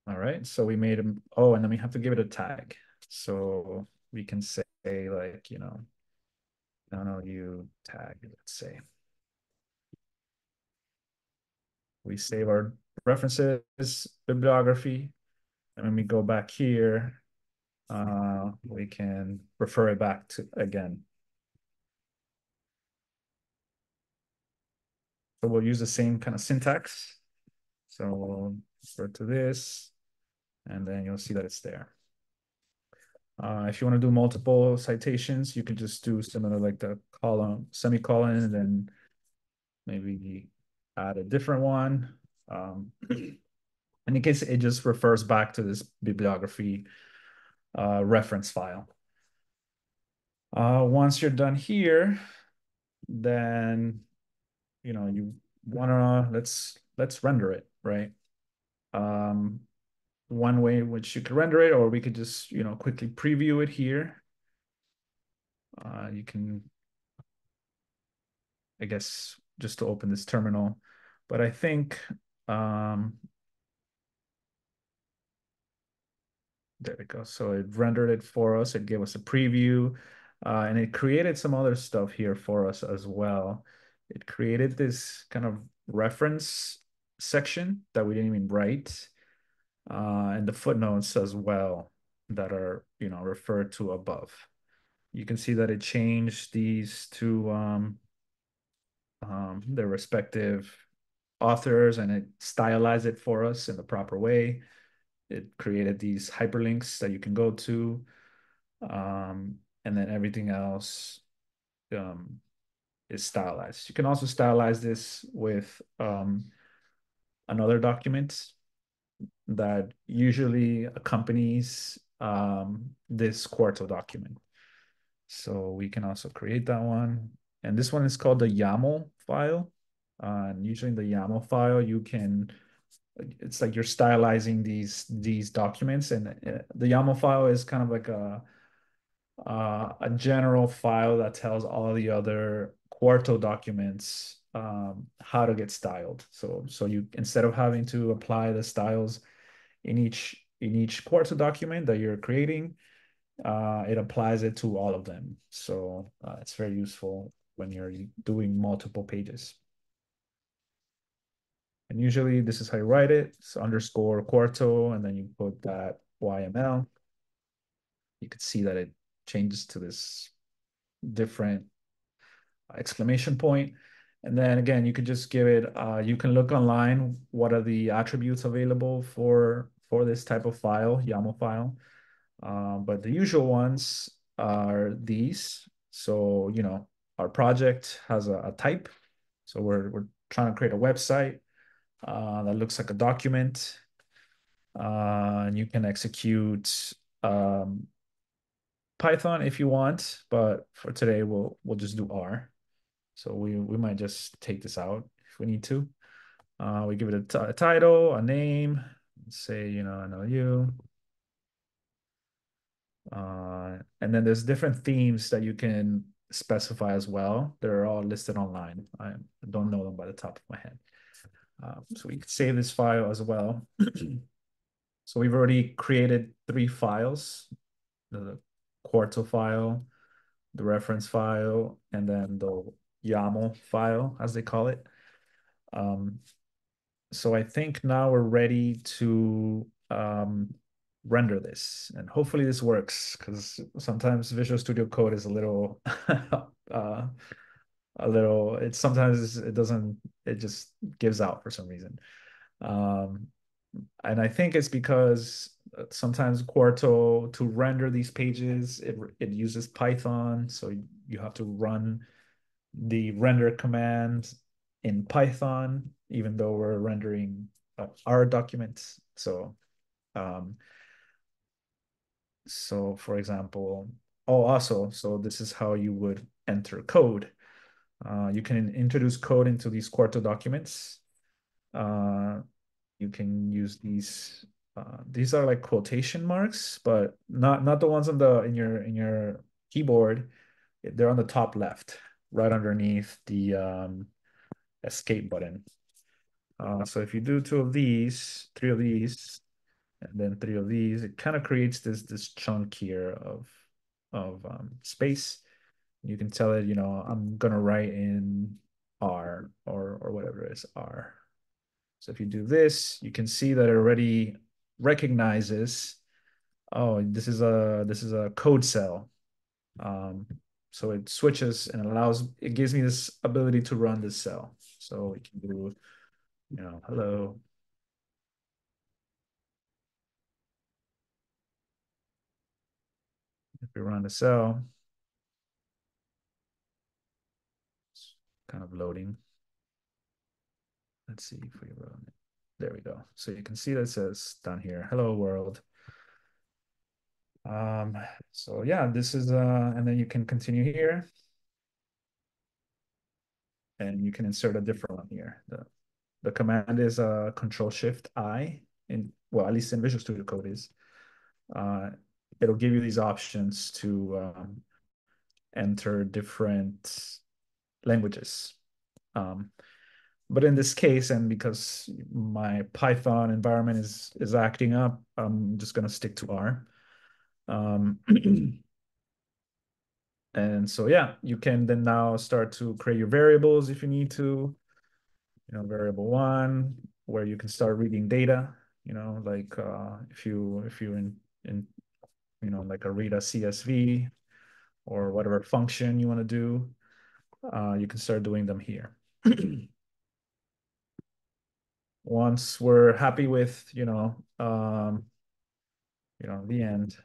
All right, so we made them. Oh, and then we have to give it a tag. So we can say like, you know, no, no, you tag, let's say we save our references, bibliography, and when we go back here, uh, we can refer it back to again. So we'll use the same kind of syntax. So we'll refer to this, and then you'll see that it's there. Uh, if you want to do multiple citations, you can just do similar like the column, semicolon, and then maybe add a different one. Um, in case it just refers back to this bibliography uh, reference file. Uh, once you're done here, then you know you wanna let's let's render it right. Um, one way in which you could render it, or we could just you know quickly preview it here. Uh, you can, I guess, just to open this terminal, but I think um, there we go. So it rendered it for us. It gave us a preview uh, and it created some other stuff here for us as well. It created this kind of reference section that we didn't even write uh, and the footnotes as well that are, you know, referred to above. You can see that it changed these to um, um, their respective authors and it stylized it for us in the proper way. It created these hyperlinks that you can go to. Um, and then everything else um, is stylized. You can also stylize this with um, another document that usually accompanies um, this Quarto document. So we can also create that one. And this one is called the YAML file. Uh, and usually in the YAML file, you can, it's like you're stylizing these, these documents. And uh, the YAML file is kind of like a, uh, a general file that tells all the other Quarto documents um, how to get styled. So, so you, instead of having to apply the styles in each, in each Quarto document that you're creating, uh, it applies it to all of them. So uh, it's very useful when you're doing multiple pages. And usually this is how you write it. It's underscore Quarto, and then you put that YML. You could see that it changes to this different exclamation point. And then again, you could just give it, uh, you can look online, what are the attributes available for, for this type of file, YAML file. Uh, but the usual ones are these. So, you know, our project has a, a type. So we're, we're trying to create a website uh, that looks like a document. Uh, and you can execute um, Python if you want, but for today we'll we'll just do R. So we we might just take this out if we need to. Uh, we give it a, title, a name, say you know I know you. Uh, and then there's different themes that you can specify as well. They're all listed online. I don't know them by the top of my head. Uh, so we could save this file as well. so we've already created three files. The Quarto file, the reference file, and then the YAML file, as they call it. Um, so I think now we're ready to um, render this, and hopefully this works because sometimes Visual Studio Code is a little, uh, a little. It sometimes it doesn't. It just gives out for some reason. Um, and I think it's because uh, sometimes Quarto to render these pages, it, it uses Python. So you have to run the render command in Python, even though we're rendering uh, our documents. So, um, so for example, oh, also, so this is how you would enter code. Uh, you can introduce code into these Quarto documents. Uh, you can use these uh, these are like quotation marks, but not not the ones on the in your in your keyboard. They're on the top left, right underneath the um, escape button. Uh, so if you do two of these, three of these, and then three of these, it kind of creates this this chunk here of of um, space. You can tell it, you know, I'm gonna write in R or or whatever it is R. So if you do this, you can see that it already recognizes, oh, this is a this is a code cell. Um, so it switches and allows, it gives me this ability to run this cell. So we can do, you know, hello. We run the cell, it's kind of loading. Let's see if we run it. There we go. So you can see that says down here, hello world. Um, so yeah, this is, uh, and then you can continue here. And you can insert a different one here. The, the command is uh, Control Shift I, in well, at least in Visual Studio Code is. Uh, it'll give you these options to um, enter different languages. Um, but in this case, and because my Python environment is is acting up, I'm just gonna stick to R. Um, and so yeah, you can then now start to create your variables if you need to. You know, variable one, where you can start reading data. You know, like uh, if you if you're in in you know like a read a CSV or whatever function you want to do, uh, you can start doing them here. Once we're happy with you know um, you know the end.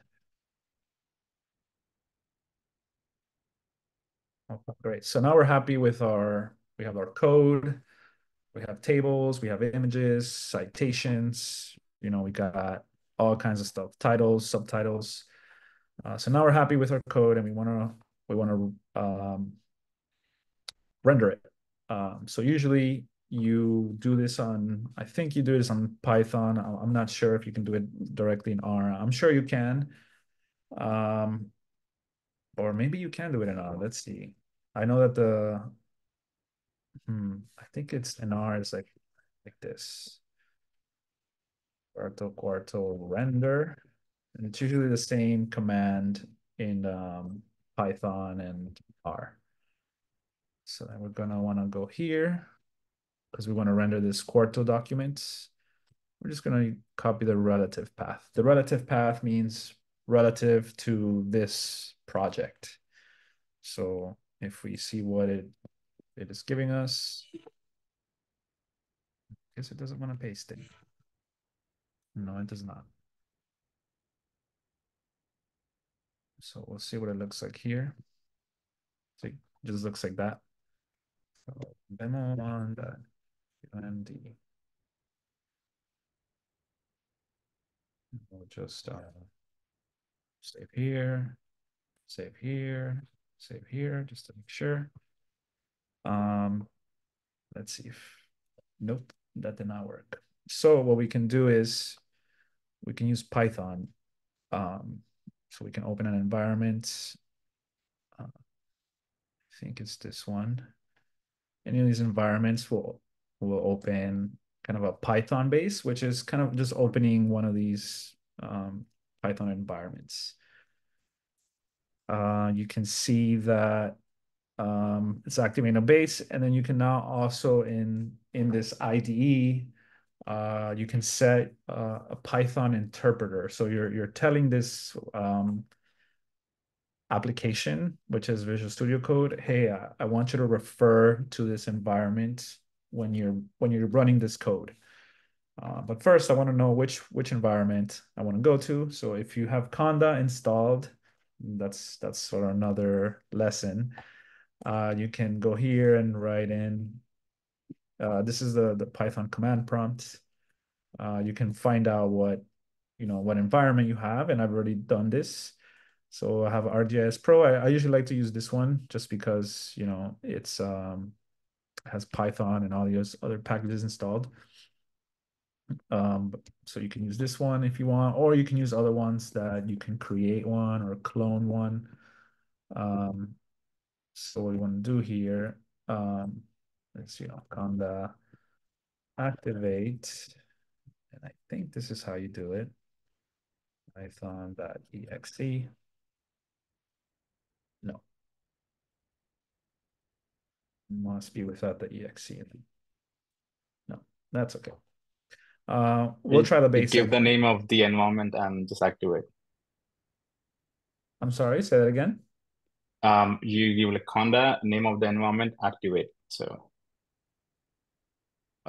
Oh, great. So now we're happy with our, we have our code, we have tables, we have images, citations, you know, we got all kinds of stuff, titles, subtitles. Uh, so now we're happy with our code and we want to, we want to um, render it. Um, so usually you do this on, I think you do this on Python. I'm not sure if you can do it directly in R. I'm sure you can. Um, or maybe you can do it in R. Let's see. I know that the hmm, I think it's in R is like like this. Quarto quarto render. And it's usually the same command in um, Python and R. So then we're gonna want to go here because we want to render this quarto document. We're just gonna copy the relative path. The relative path means relative to this project. So if we see what it it is giving us, I guess it doesn't want to paste it. No, it does not. So we'll see what it looks like here. So it just looks like that. So demo on the UMD. We'll just uh, save here, save here, save here, just to make sure. Um, let's see if, nope, that did not work. So what we can do is we can use Python. Um, so we can open an environment. Uh, I think it's this one. Any of these environments will will open kind of a Python base, which is kind of just opening one of these um, Python environments. Uh, you can see that um, it's activating a base, and then you can now also in in this IDE, uh, you can set uh, a Python interpreter. So you're you're telling this um, application, which is Visual Studio Code, hey, I, I want you to refer to this environment when you're when you're running this code. Uh, but first, I want to know which which environment I want to go to. So if you have Conda installed, that's that's sort of another lesson. Uh, you can go here and write in. Uh, this is the the Python command prompt. Uh, you can find out what you know what environment you have, and I've already done this. So I have ArcGIS Pro. I, I usually like to use this one just because you know it's um, has Python and all those other packages installed. Um, so you can use this one if you want, or you can use other ones that you can create one or clone one. Um, so what we want to do here, um, let's, you know, conda activate, and I think this is how you do it. Python.exe. No. Must be without the exe. No, that's okay. Uh, we'll try the basic.
Give the name of the environment and just activate.
I'm sorry, say that again.
Um, you give like conda, name of the environment, activate. So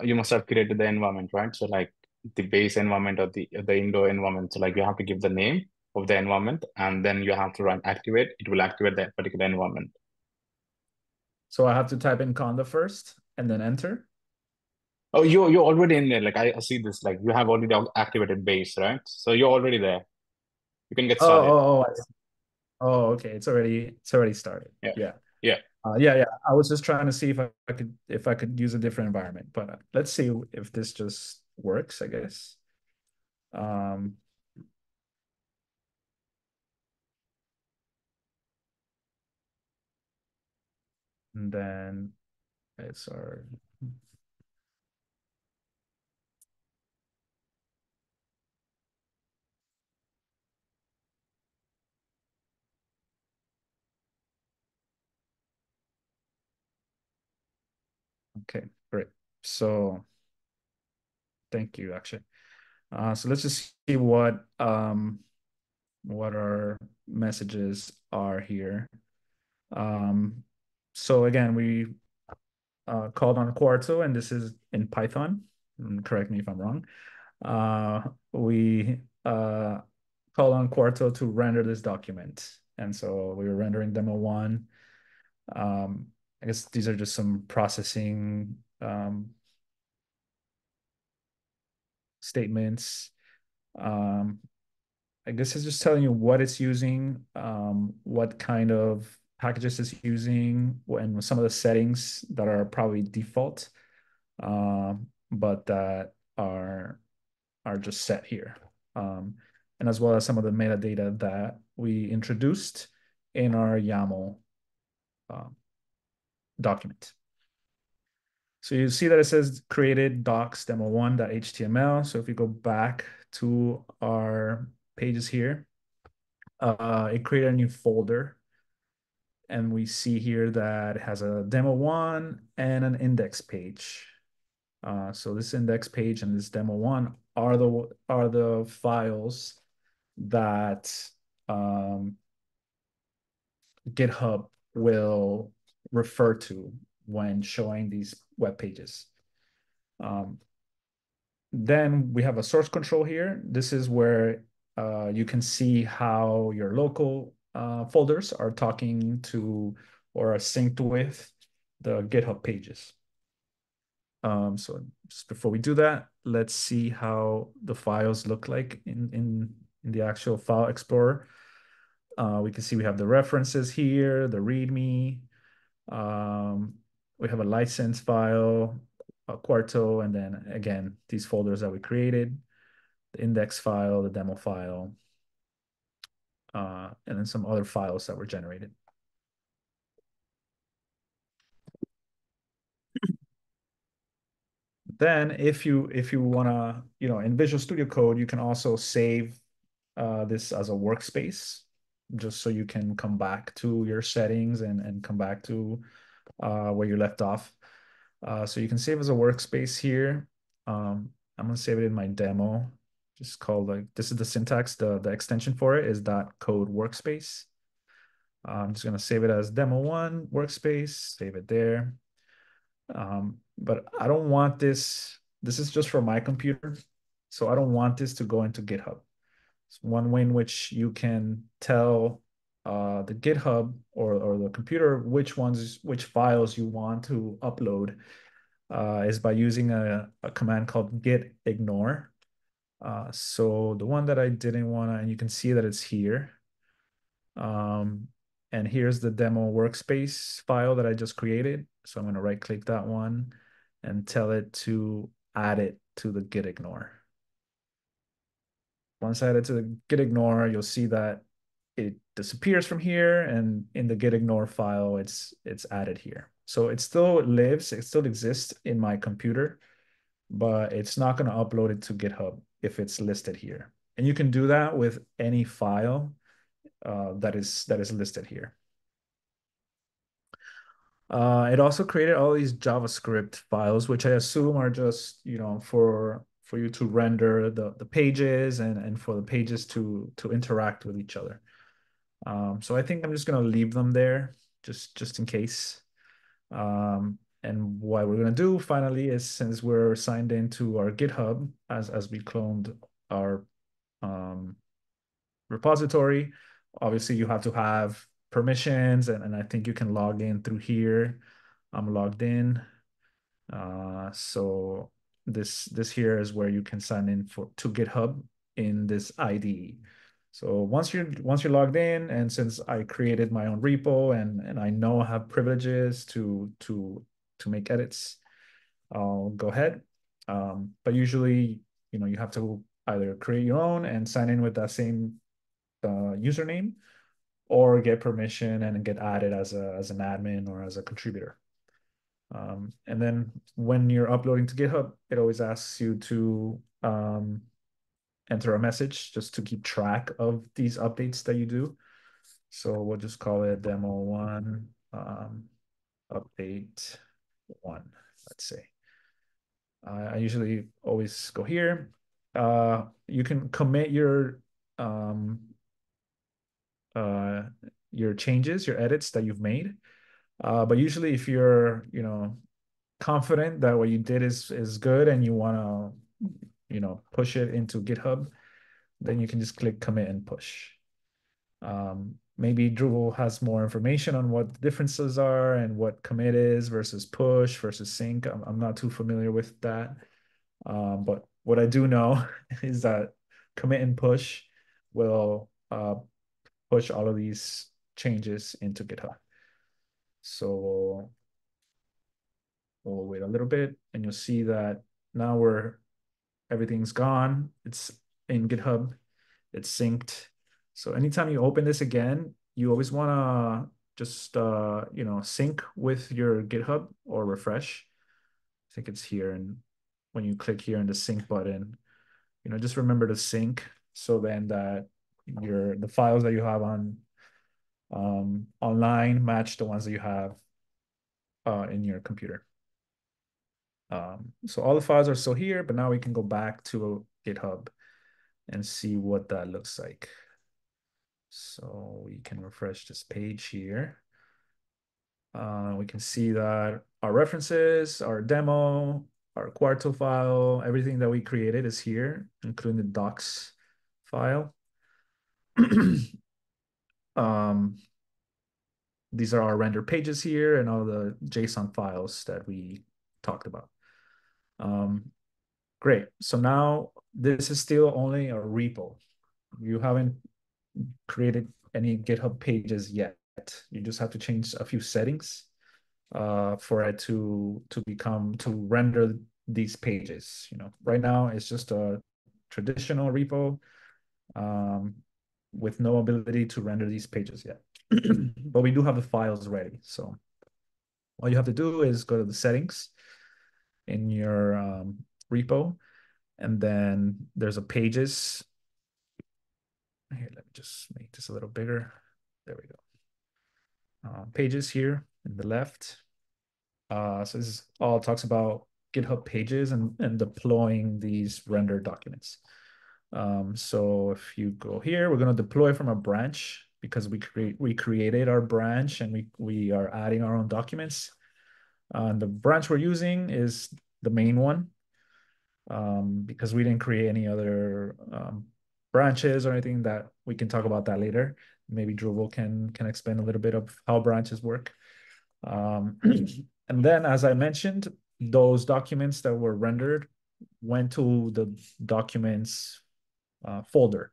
you must have created the environment, right? So like the base environment or the the indoor environment. So like you have to give the name of the environment and then you have to run activate. It will activate that particular environment.
So I have to type in conda first and then enter.
Oh, you're you're already in there. Like I, I see this. Like you have already activated base, right? So you're already there. You can get
Oh,
started.
oh, oh, oh, okay. It's already it's already started.
Yeah.
Yeah.
Yeah.
Uh, yeah, yeah. I was just trying to see if I could if I could use a different environment, but uh, let's see if this just works, I guess. Um, and then it's our Okay, great. So thank you, Akshay. Uh, so let's just see what um, what our messages are here. Um, so again, we uh, called on Quarto, and this is in Python. Correct me if I'm wrong. Uh, we uh, call on Quarto to render this document. And so we were rendering demo one. Um, I guess these are just some processing um, statements. Um, I guess it's just telling you what it's using, um, what kind of packages it's using, and some of the settings that are probably default, um, but that are are just set here. Um, and as well as some of the metadata that we introduced in our YAML um, document. So you see that it says created docs demo one.html. So if we go back to our pages here, uh, it created a new folder. And we see here that it has a demo one and an index page. Uh, so this index page and this demo one are the are the files that um, GitHub will refer to when showing these web pages. Um, then we have a source control here. This is where uh, you can see how your local uh, folders are talking to or are synced with the GitHub pages. Um, so just before we do that, let's see how the files look like in, in, in the actual file explorer. Uh, we can see we have the references here, the README. Um, we have a license file, a Quarto, and then again, these folders that we created, the index file, the demo file, uh, and then some other files that were generated. then if you if you want to you know in visual studio code you can also save uh, this as a workspace just so you can come back to your settings and and come back to uh, where you left off uh, so you can save as a workspace here um, i'm to save it in my demo just called like this is the syntax the the extension for it is dot code workspace i'm just going to save it as demo one workspace save it there um, but I don't want this. This is just for my computer. So I don't want this to go into GitHub. It's one way in which you can tell uh, the GitHub or, or the computer which ones, which files you want to upload uh, is by using a, a command called git ignore. Uh, so the one that I didn't want to, and you can see that it's here. Um, and here's the demo workspace file that I just created. So I'm going to right click that one and tell it to add it to the git ignore. Once I add it to the git ignore, you'll see that it disappears from here and in the git ignore file, it's, it's added here. So it still lives, it still exists in my computer, but it's not going to upload it to GitHub if it's listed here. And you can do that with any file uh, that is that is listed here. Uh, it also created all these JavaScript files, which I assume are just, you know, for for you to render the, the pages and, and for the pages to to interact with each other. Um, so I think I'm just gonna leave them there just just in case. Um, and what we're gonna do finally is since we're signed into our GitHub as as we cloned our um, repository, obviously you have to have permissions and, and I think you can log in through here. I'm logged in. Uh, so this this here is where you can sign in for to GitHub in this IDE. So once you're once you're logged in, and since I created my own repo and and I know I have privileges to to to make edits, I'll go ahead. Um, but usually, you know, you have to either create your own and sign in with that same uh, username, or get permission and get added as a as an admin or as a contributor. Um, and then when you're uploading to GitHub, it always asks you to um, enter a message just to keep track of these updates that you do. So we'll just call it demo one um, update one. let's say. I usually always go here. Uh, you can commit your um, uh, your changes, your edits that you've made. Uh, but usually, if you're you know confident that what you did is is good and you want to you know push it into GitHub, then you can just click commit and push. Um, maybe Drupal has more information on what the differences are and what commit is versus push versus sync. I'm, I'm not too familiar with that. Um, but what I do know is that commit and push will uh, push all of these changes into GitHub. So we'll wait a little bit and you'll see that now we're everything's gone. It's in GitHub. It's synced. So anytime you open this again, you always want to just uh, you know sync with your GitHub or refresh. I think it's here, and when you click here in the sync button, you know just remember to sync so then that your the files that you have on um, online match the ones that you have uh, in your computer. Um, so all the files are still here, but now we can go back to GitHub and see what that looks like. So we can refresh this page here. Uh, we can see that our references, our demo, our Quarto file, everything that we created is here, including the docs file. um, these are our render pages here and all the JSON files that we talked about. Um, great. So now this is still only a repo. You haven't created any GitHub pages yet. You just have to change a few settings uh, for it to to become to render these pages. You know, right now it's just a traditional repo um, with no ability to render these pages yet. but we do have the files ready. So all you have to do is go to the settings in your um, repo, and then there's a pages. Here, let me just make this a little bigger. There we go. Uh, pages here in the left. Uh, so this all talks about GitHub pages and, and deploying these render documents. Um, so if you go here, we're going to deploy from a branch because we create we created our branch and we we are adding our own documents. Uh, and the branch we're using is the main one um, because we didn't create any other um, branches or anything that we can talk about that later. Maybe Drupal can can explain a little bit of how branches work. Um, and then, as I mentioned, those documents that were rendered went to the documents uh, folder.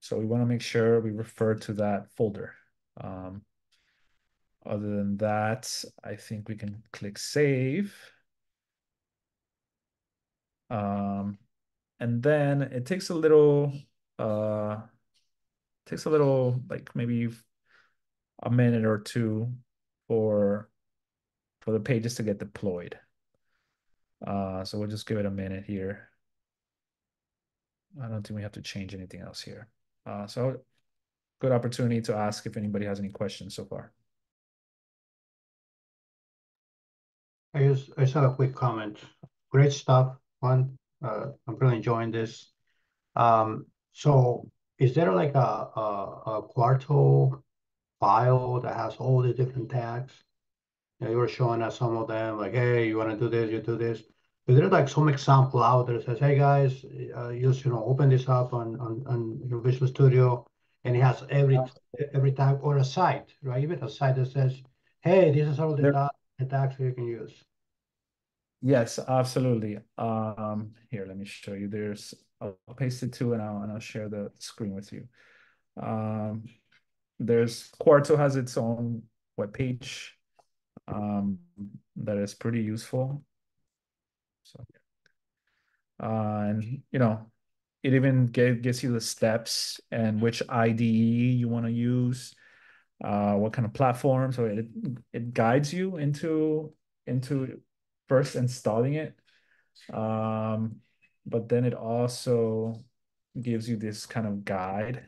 So we want to make sure we refer to that folder. Um, other than that, I think we can click save. Um, and then it takes a little, uh, takes a little, like maybe a minute or two for for the pages to get deployed. Uh, so we'll just give it a minute here. I don't think we have to change anything else here. Uh, so good opportunity to ask if anybody has any questions so far.
I just I have a quick comment. Great stuff, Juan. Uh, I'm really enjoying this. Um, so is there like a, a, a Quarto file that has all the different tags? You, know, you were showing us some of them, like, hey, you want to do this, you do this. Is there like some example out there that says, hey guys, uh, just you know, open this up on on, on your Visual Studio, and it has every every tag or a site, right? Even a site that says, hey, this is all the, there, the tags you can use.
Yes, absolutely. Um, here, let me show you. There's I'll paste it to and I'll and I'll share the screen with you. Um, there's Quarto has its own web page um, that is pretty useful. So, uh, and you know, it even get, gets you the steps and which IDE you want to use, uh, what kind of platform. So it it guides you into into first installing it. Um, but then it also gives you this kind of guide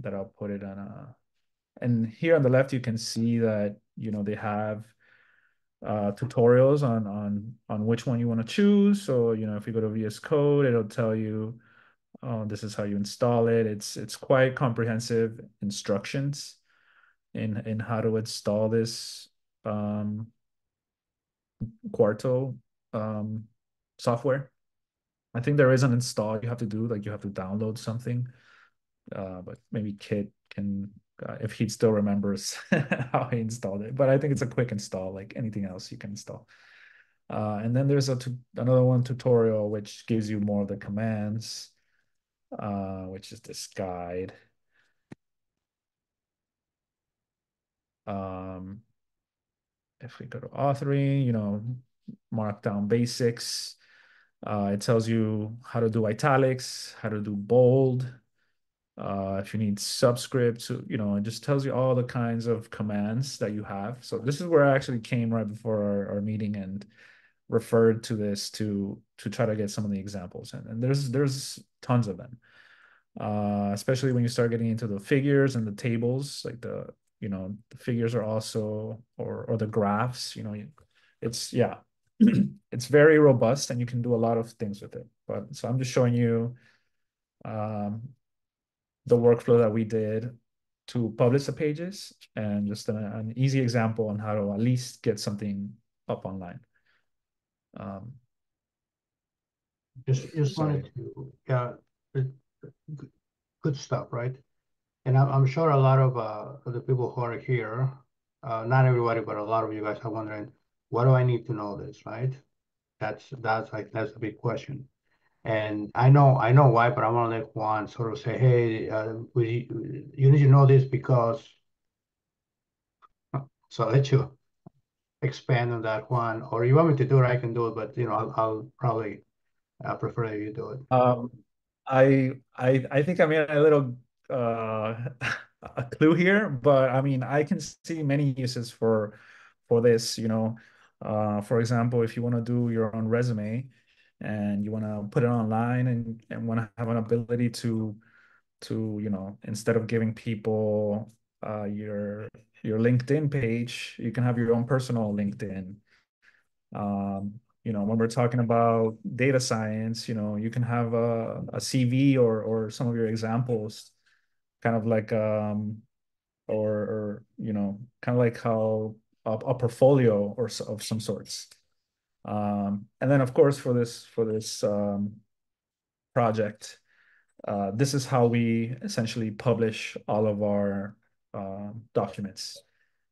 that I'll put it on a, and here on the left, you can see that, you know, they have uh, tutorials on on on which one you want to choose. So you know, if you go to VS Code, it'll tell you, oh, this is how you install it. It's it's quite comprehensive instructions in in how to install this um, Quarto um, software. I think there is an install you have to do, like you have to download something. Uh, but maybe Kit can uh, if he still remembers how he installed it. But I think it's a quick install, like anything else you can install. Uh, and then there's a another one tutorial which gives you more of the commands, uh, which is this guide. Um, if we go to authoring, you know, markdown basics. Uh, it tells you how to do italics, how to do bold, uh, if you need subscripts, you know, it just tells you all the kinds of commands that you have. So this is where I actually came right before our, our meeting and referred to this to to try to get some of the examples. And, and there's there's tons of them. Uh, especially when you start getting into the figures and the tables, like the you know the figures are also or or the graphs. You know, it's yeah, it's very robust and you can do a lot of things with it. But so I'm just showing you um, the workflow that we did to publish the pages and just an, an easy example on how to at least get something up online. Um,
just just sorry. wanted to yeah, good stuff, right? And I'm, I'm sure a lot of uh, the people who are here, uh, not everybody, but a lot of you guys are wondering, what do I need to know this, right? That's that's like that's a big question. And I know I know why, but I want to let Juan sort of say, hey, uh, we, you need to know this because. So I'll let you expand on that one, or you want me to do it, I can do it, but you know, I'll, I'll probably prefer that you do it.
Um, I I I think I made a little uh, a clue here, but I mean, I can see many uses for for this. You know, uh, for example, if you want to do your own resume, and you want to put it online and, and want to have an ability to to you know instead of giving people uh, your your linkedin page you can have your own personal linkedin. Um, you know when we're talking about data science you know you can have a, a cv or or some of your examples kind of like um or or you know kind of like how a, a portfolio or of some sorts um, and then of course for this for this um, project, uh, this is how we essentially publish all of our uh, documents.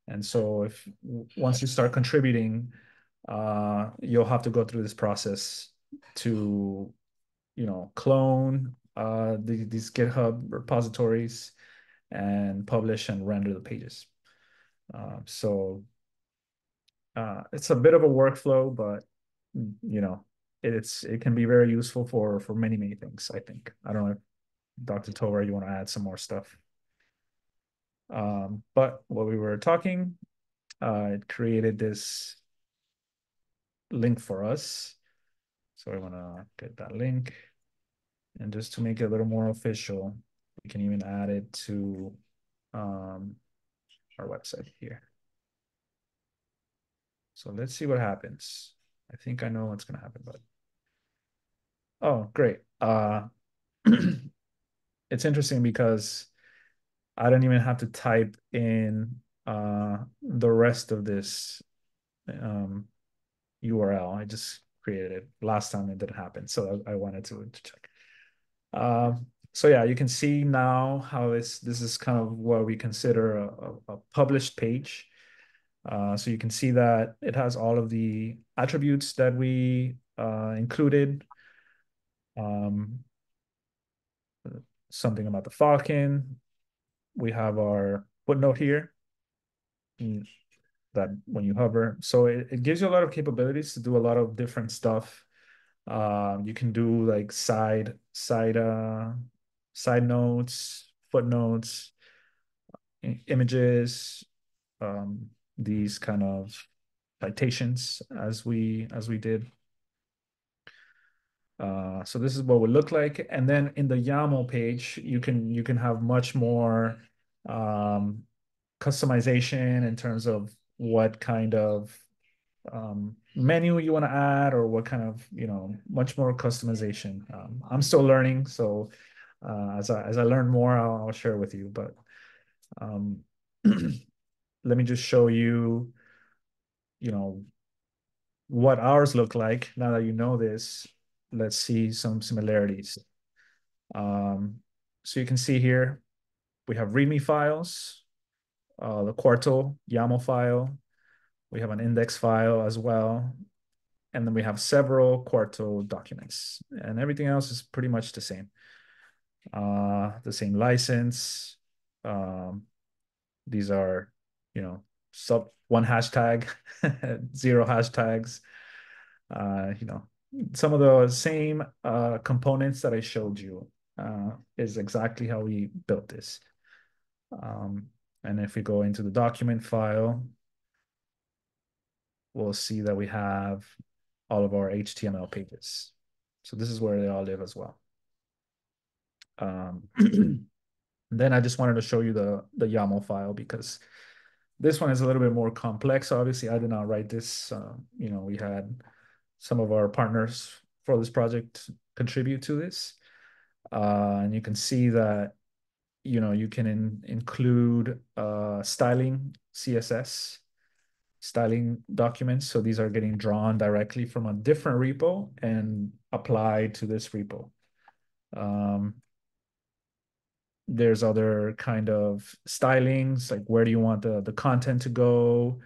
And so if once you start contributing, uh, you'll have to go through this process to, you know, clone uh, the, these GitHub repositories and publish and render the pages. Uh, so uh, it's a bit of a workflow, but you know, it's it can be very useful for for many many things. I think. I don't know, if Dr. Tovar, you want to add some more stuff. Um, but while we were talking, uh, it created this link for us. So I want to get that link. And just to make it a little more official, we can even add it to um, our website here. So let's see what happens. I think I know what's going to happen, but oh, great. Uh, it's interesting because I don't even have to type in uh, the rest of this um, URL. I just created it. Last time it didn't happen, so I, I wanted to, to check. Uh, so yeah, you can see now how this this is kind of what we consider a, a, a published page. Uh, so you can see that it has all of the attributes that we uh, included. Um, something about the Falcon. We have our footnote here that when you hover. So it, it gives you a lot of capabilities to do a lot of different stuff. Um, you can do like side side uh, side notes, footnotes, images, um, these kind of citations as we as we did. Uh, so this is what would look like. And then in the YAML page, you can you can have much more um, customization in terms of what kind of um, menu you want to add or what kind of you know much more customization um, i'm still learning so uh, as, I, as i learn more i'll, I'll share with you but um, let me just show you you know what ours look like now that you know this let's see some similarities um, so you can see here we have readme files uh, the quarto yaml file we have an index file as well. And then we have several Quarto documents and everything else is pretty much the same. Uh, the same license. Um, these are, you know, sub one hashtag, zero hashtags. Uh, you know, some of the same uh, components that I showed you uh, is exactly how we built this. Um, and if we go into the document file, we'll see that we have all of our HTML pages. So this is where they all live as well. Um, then I just wanted to show you the, the YAML file because this one is a little bit more complex. Obviously, I did not write this. Uh, you know, we had some of our partners for this project contribute to this. Uh, and you can see that, you know, you can in, include uh, styling CSS styling documents. So these are getting drawn directly from a different repo and applied to this repo. Um, there's other kind of stylings, like where do you want the, the content to go?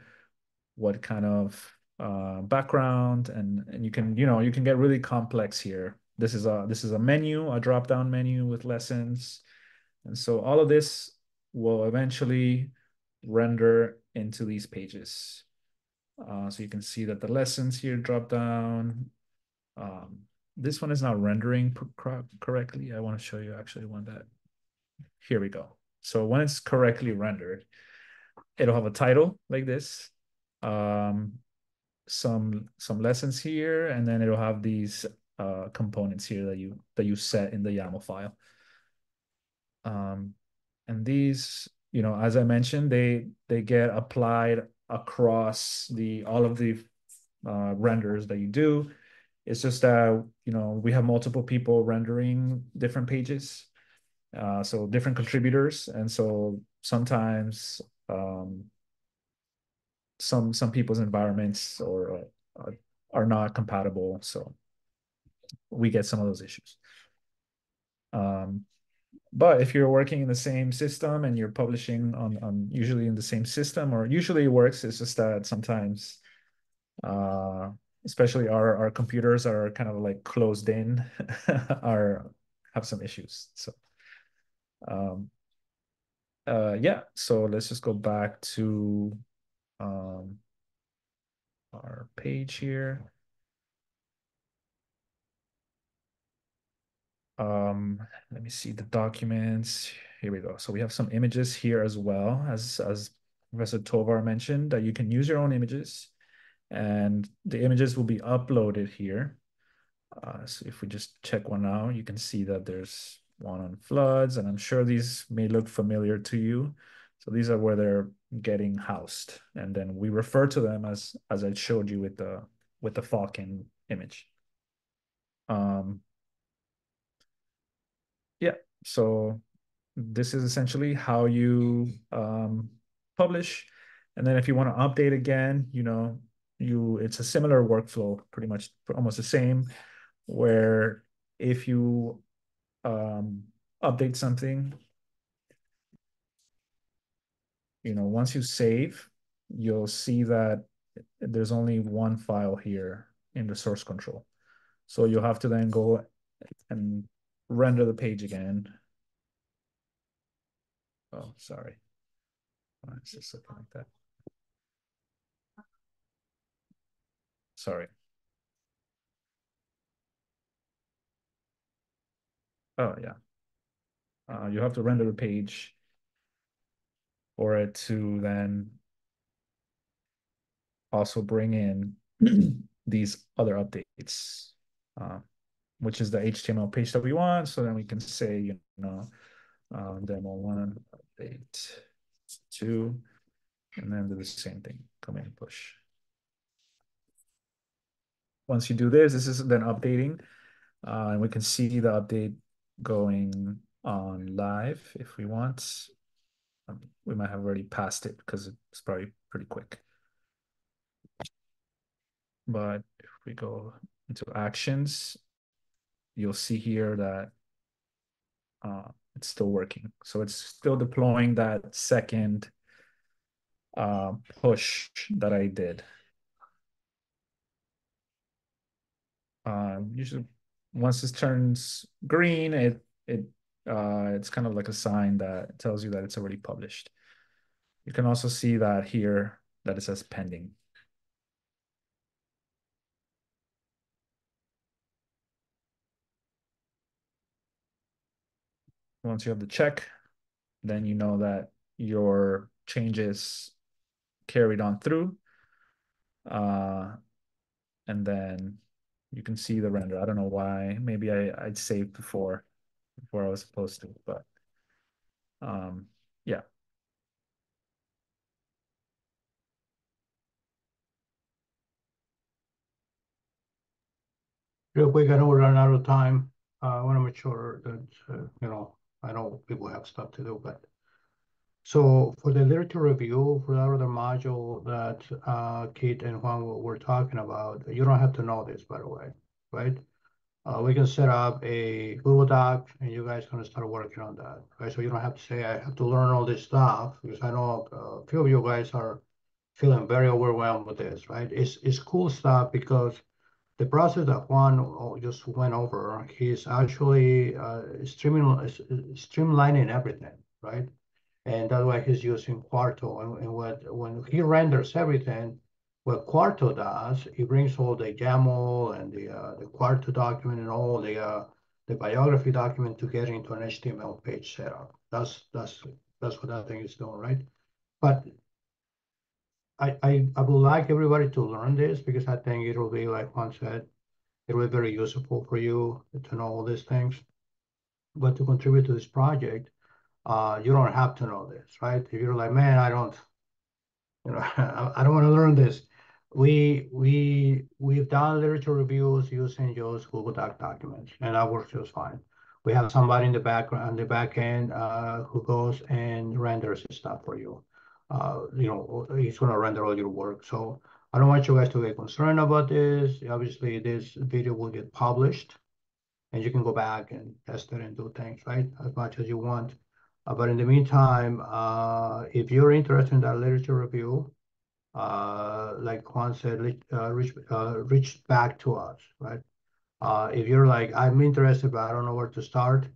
What kind of uh, background? And, and you can, you know, you can get really complex here. This is a, this is a menu, a drop-down menu with lessons. And so all of this will eventually render into these pages. Uh, so you can see that the lessons here drop down. Um, this one is not rendering correctly. I want to show you actually one that, here we go. So when it's correctly rendered, it'll have a title like this, um, some some lessons here, and then it'll have these uh, components here that you that you set in the YAML file. Um, and these, you know, as I mentioned, they they get applied across the all of the uh, renders that you do. It's just that you know we have multiple people rendering different pages, uh, so different contributors, and so sometimes um, some some people's environments or uh, are not compatible, so we get some of those issues. Um, but if you're working in the same system and you're publishing on, on usually in the same system or usually it works, it's just that sometimes uh, especially our, our computers are kind of like closed in are have some issues. So um, uh, yeah, so let's just go back to um, our page here. Um, let me see the documents. Here we go. So we have some images here as well, as, as Professor Tovar mentioned, that you can use your own images and the images will be uploaded here. Uh, so if we just check one out, you can see that there's one on floods, and I'm sure these may look familiar to you. So these are where they're getting housed, and then we refer to them as as I showed you with the with the Falcon image. Um, yeah, so this is essentially how you um, publish. And then if you want to update again, you know, you it's a similar workflow, pretty much almost the same, where if you um, update something, you know, once you save, you'll see that there's only one file here in the source control. So you'll have to then go and render the page again. Oh, sorry. Is this looking like that? Sorry. Oh, yeah. Uh, you have to render the page for it to then also bring in these other updates. Uh, which is the HTML page that we want. So then we can say, you know, um, demo one, update two, and then do the same thing, command push. once you do this, this is then updating, uh, and we can see the update going on live if we want. Um, we might have already passed it because it's probably pretty quick. But if we go into actions, you'll see here that uh, it's still working. So it's still deploying that second uh, push that I did. Uh, usually, once this turns green, it it uh, it's kind of like a sign that tells you that it's already published. You can also see that here that it says pending. Once you have the check, then you know that your changes carried on through. Uh, and then you can see the render. I don't know why. Maybe I, I'd saved before before I was supposed to, but um, yeah.
Real quick, I know we're running out of time. Uh, I want to make sure that, uh, you know, I know people have stuff to do, but so for the literature review for that other module that uh, Kate and Juan were talking about, you don't have to know this, by the way, right? Uh, we can set up a Google Doc and you guys gonna start working on that, right? So you don't have to say, I have to learn all this stuff because I know uh, a few of you guys are feeling very overwhelmed with this, right? It's, it's cool stuff because the process that Juan just went over, he's actually uh, streamlining everything, right? And that's why he's using Quarto. And, and what when he renders everything, what Quarto does, he brings all the YAML and the uh, the Quarto document and all the uh, the biography document together into an HTML page setup. That's that's that's what that thing is doing, right? But I, I, I would like everybody to learn this because I think it will be, like Juan said, it will be very useful for you to know all these things. But to contribute to this project, uh, you don't have to know this, right? If you're like, man, I don't, you know, I don't want to learn this. We we we've done literature reviews using those Google Doc documents, and that works just fine. We have somebody in the background, on the back end, uh, who goes and renders stuff for you. Uh, you know, he's going to render all your work. So I don't want you guys to get concerned about this. Obviously, this video will get published, and you can go back and test it and do things, right? As much as you want. Uh, but in the meantime, uh, if you're interested in that literature review, uh, like Juan said, reach, reach back to us, right? if you're like, I'm interested, but I don't know where to start,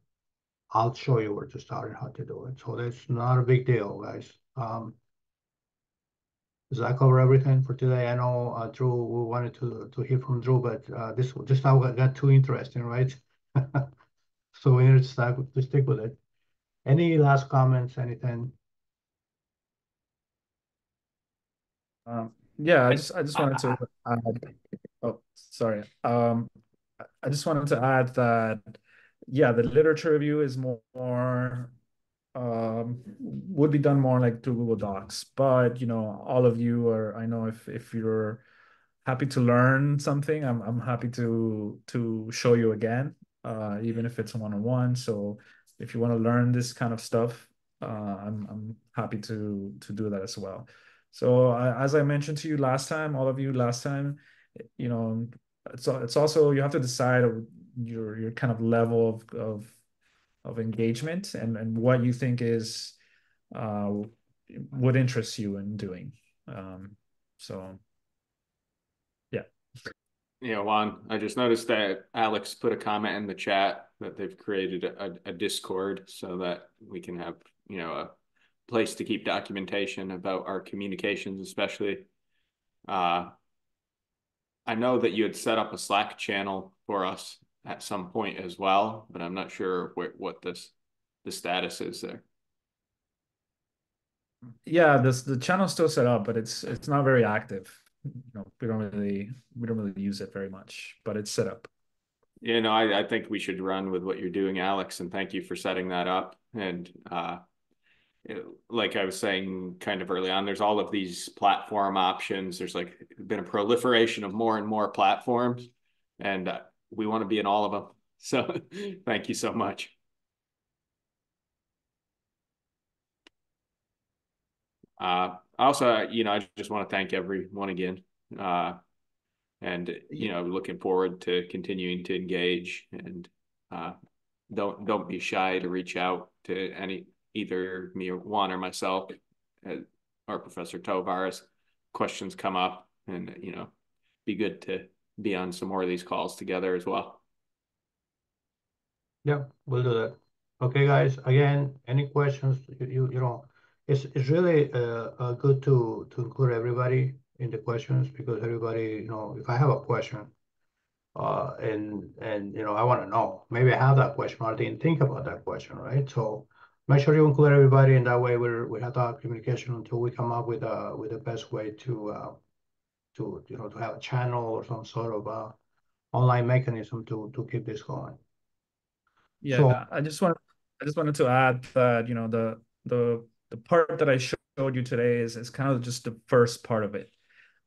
I'll show you where to start and how to do it. So that's not a big deal, guys. Um, does that cover everything for today? I know uh, Drew we wanted to to hear from Drew, but uh, this just now got too interesting, right? so we need to, to stick with it. Any last comments, anything?
Um, yeah, I just I just wanted to add. Oh, sorry. Um, I just wanted to add that yeah, the literature review is more um would be done more like through Google Docs, but you know, all of you are. I know if if you're happy to learn something, I'm I'm happy to to show you again, uh, even if it's one on one. So if you want to learn this kind of stuff, uh, I'm I'm happy to to do that as well. So uh, as I mentioned to you last time, all of you last time, you know, it's it's also you have to decide your your kind of level of of of engagement and and what you think is uh would interest you in doing. Um, so yeah.
Yeah, Juan, I just noticed that Alex put a comment in the chat that they've created a, a Discord so that we can have, you know, a place to keep documentation about our communications, especially. Uh, I know that you had set up a Slack channel for us at some point as well, but I'm not sure what this the status is there.
Yeah, this the channel's still set up, but it's it's not very active you know, we don't really we don't really use it very much, but it's set up.
Yeah, know, I, I think we should run with what you're doing, Alex, and thank you for setting that up. And uh, like I was saying kind of early on, there's all of these platform options. There's like been a proliferation of more and more platforms, and uh, we want to be in all of them. So thank you so much. Uh, also, you know, I just want to thank everyone again. Uh, and you know, looking forward to continuing to engage and uh, don't don't be shy to reach out to any either me or Juan or myself uh, or Professor Tovar as questions come up, and you know, be good to be on some more of these calls together as well.
Yeah, we'll do that. Okay, guys. Again, any questions? You you, you know, it's it's really uh, uh, good to to include everybody in the questions because everybody, you know, if I have a question, uh, and and you know, I want to know, maybe I have that question or I didn't think about that question, right? So make sure you include everybody, and that way we're we have that communication until we come up with a with the best way to uh, to you know to have a channel or some sort of uh, online mechanism to to keep this going.
Yeah, so, I just want I just wanted to add that you know the the the part that I showed you today is is kind of just the first part of it,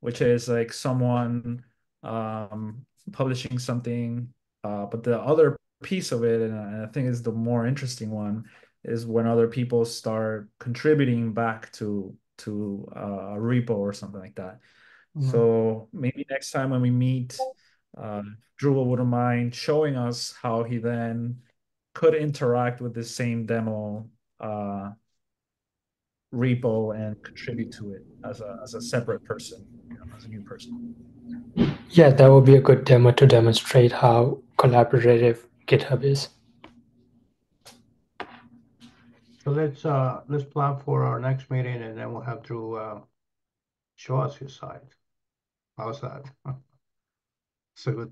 which is like someone um, publishing something, uh, but the other piece of it, and I think is the more interesting one, is when other people start contributing back to to uh, a repo or something like that. Mm-hmm. So maybe next time when we meet, uh, Dhruva wouldn't mind showing us how he then could interact with the same demo uh, repo and contribute to it as a, as a separate person, you know, as a new person.
Yeah, that would be a good demo to demonstrate how collaborative GitHub is.
So let's uh, let's plan for our next meeting, and then we'll have to uh, show us your site. How's that? so good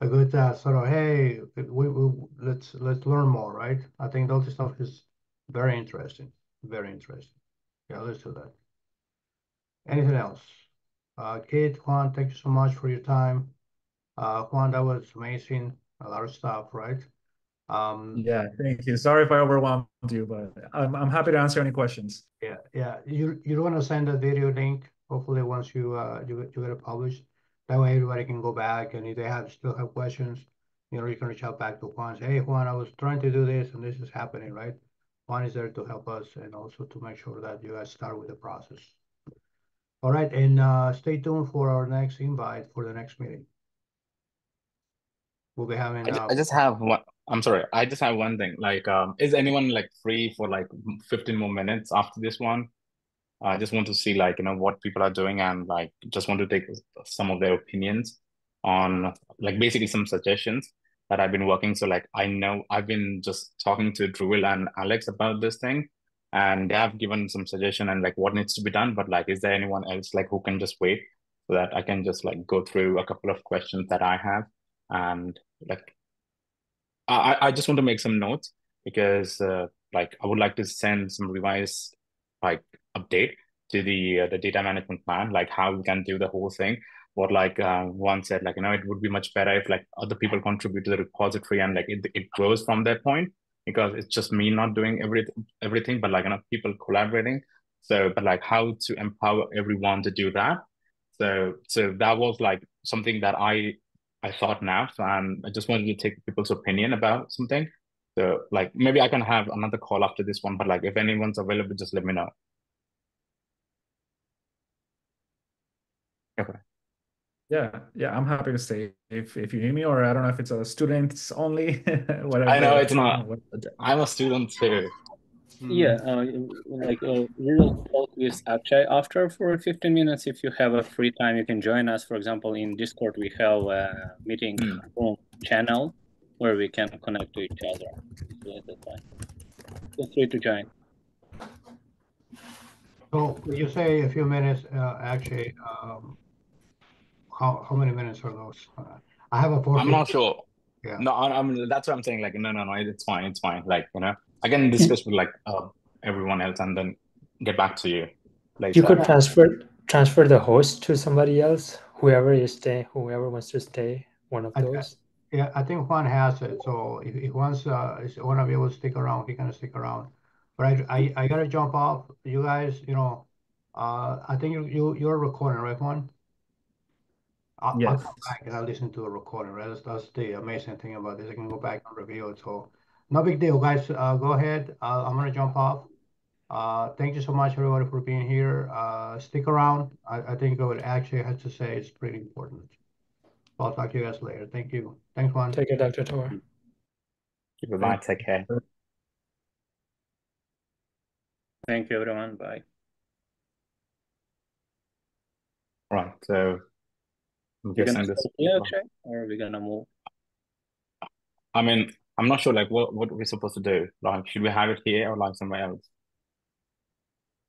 a good uh, sort of hey we, we let's let's learn more right i think all this stuff is very interesting very interesting yeah let's do that. Anything else? Uh kate juan thank you so much for your time. Uh juan that was amazing. A lot of stuff right?
Um yeah thank you. Sorry if i overwhelmed you but i'm, I'm happy to answer any questions.
Yeah yeah. You you want to send a video link hopefully once you uh you, you get it published. That way everybody can go back and if they have still have questions, you know, you can reach out back to Juan, say, hey, Juan, I was trying to do this and this is happening, right? Juan is there to help us and also to make sure that you guys start with the process. All right, and uh, stay tuned for our next invite for the next meeting. We'll be having.
Uh, I, just have one. I'm sorry. I just have one thing. Like, um, is anyone like free for like 15 more minutes after this one? I just want to see like you know what people are doing and like just want to take some of their opinions on like basically some suggestions that I've been working. So like I know I've been just talking to Dhruvil and Alex about this thing, and they have given some suggestion and like what needs to be done. But like, is there anyone else like who can just wait so that I can just like go through a couple of questions that I have and like I I just want to make some notes because uh, like I would like to send some revised like update to the uh, the data management plan, like how we can do the whole thing. What like uh, Juan said, like you know, it would be much better if like other people contribute to the repository and like it, it grows from that point because it's just me not doing everything everything, but like you know, people collaborating. So, but like how to empower everyone to do that. So, so that was like something that I I thought now, and I just wanted to take people's opinion about something. So, like maybe I can have another call after this one, but like if anyone's available, just let me know. Okay.
Yeah, yeah, I'm happy to stay if if you need me, or I don't know if it's a students only.
whatever. I know it's not. I'm a student too.
Yeah, uh, like uh, we will talk with Akshay after for 15 minutes. If you have a free time, you can join us. For example, in Discord, we have a meeting mm. room channel where we can connect to each other. So at that time, feel free to join.
So you say a few minutes, uh, actually, um, how how many minutes are those? Uh, I have a four.
I'm not sure. Yeah. No, I'm. That's what I'm saying. Like, no, no, no. It's fine. It's fine. Like, you know, I can discuss with like uh, everyone else and then get back to you.
Like, you could transfer transfer the host to somebody else. Whoever is stay, whoever wants to stay, one of those.
I, yeah, I think Juan has it. So if, if once uh, if one of you will stick around, he can stick around. but I, I, I gotta jump off. You guys, you know, uh, I think you, you, you're recording, right, Juan? I'll, I'll
Yes.
come back and I'll listen to the recording, right? That's, that's the amazing thing about this. I can go back and review it, so no big deal, guys. Uh, go ahead. Uh, I'm gonna jump off. Uh, thank you so much, everybody, for being here. Uh, stick around. I, think I would actually have to say it's pretty important. I'll talk to you guys later. Thank you. Thanks, Juan.
Take care, Dr. Tor.
Goodbye. Take care.
Thank you, everyone. Bye.
Right. So I'm
You're
guessing
gonna
this.
stop here, Akshay, or are we gonna move?
I mean, I'm not sure like what what we're supposed to do. Like, should we have it here or like somewhere else?